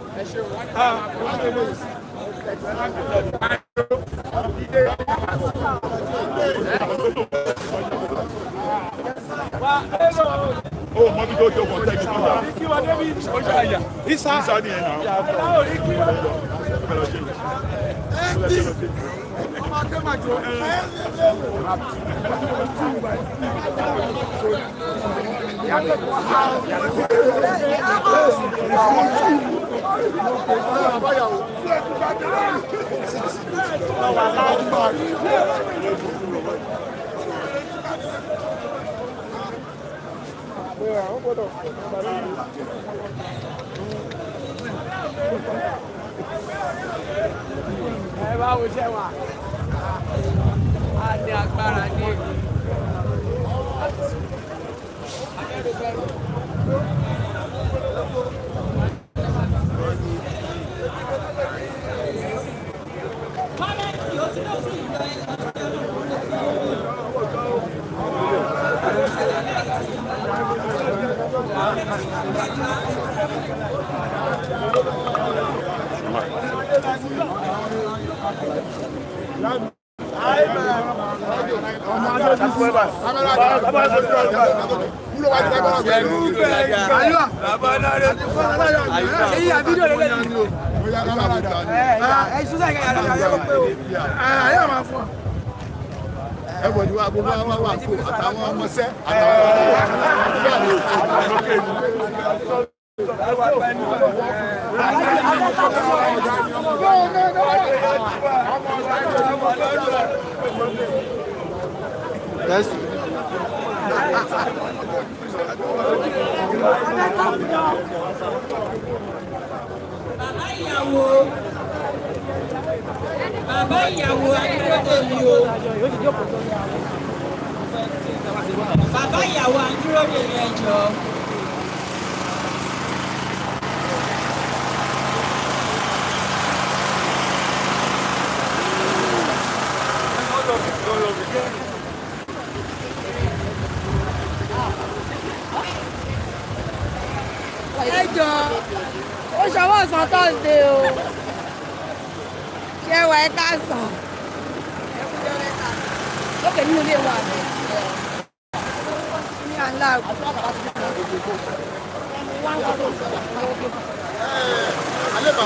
Ó mọ bí tó jókòó tẹ́jú tó dá. Isa ni ẹ̀ náà. ẹ bá wo ṣe wà á ní agbára ní. Ayé àmà fún ọ ẹ wọ̀ ní wa gbogbo àwọn wà kó àtàwọn ọmọọṣẹ́ àtàwọn bàbá ìyàwó bàbá ìyàwó adúródè mi o. Bàbá ìyàwó adúródè mi ẹ ẹ jọ ó ṣọwọ́ sàn thursday o ẹ ká sàn lókè nínú ilé wa rẹ ní àńlá alẹ́ bá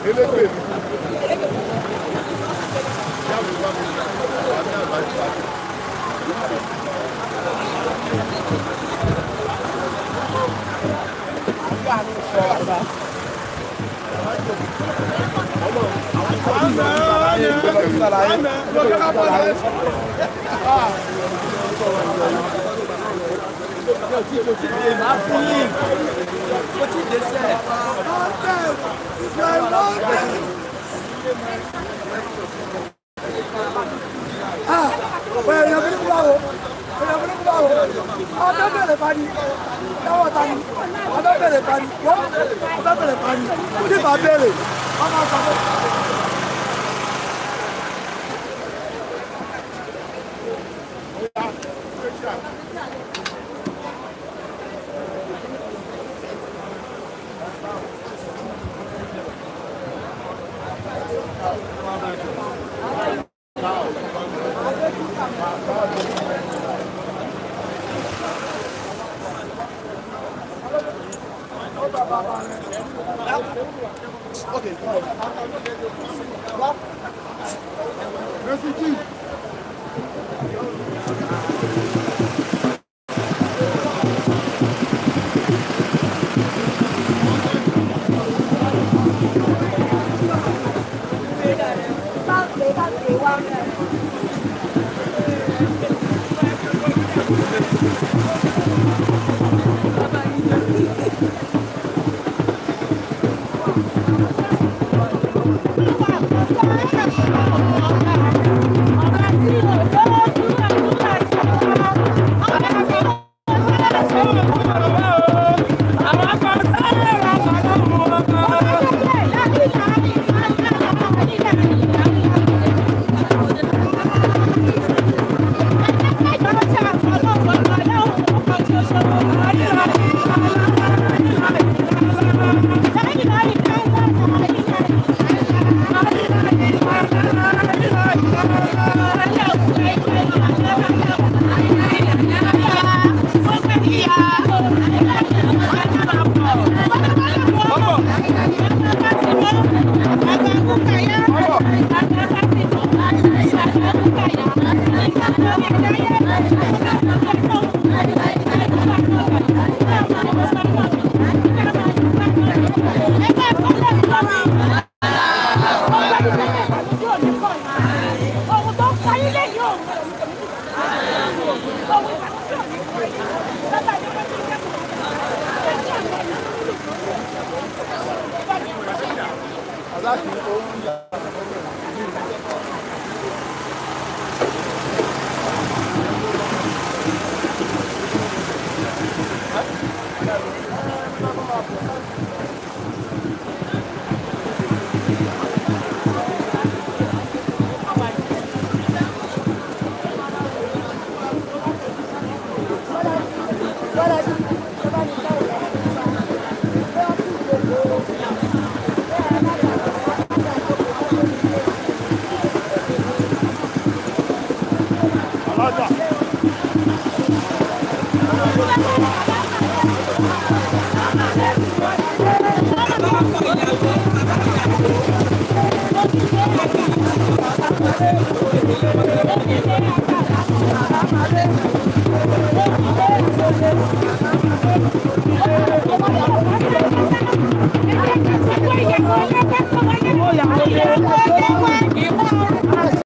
ọmọ ọmọ mi. Alájà kan sí ọmọ elégbè mi. Yàgò bá mi wà ní àbájá. èèyàn bí nígbà wo èèyàn bí nígbà wo ọdọ bẹ̀rẹ̀ parí lọ́wọ́ ta ni ọdọ bẹ̀rẹ̀ parí wọ́n ọdọ bẹ̀rẹ̀ parí kúndì bá bẹ̀rẹ̀ wọ́n máa sọ fún. Thank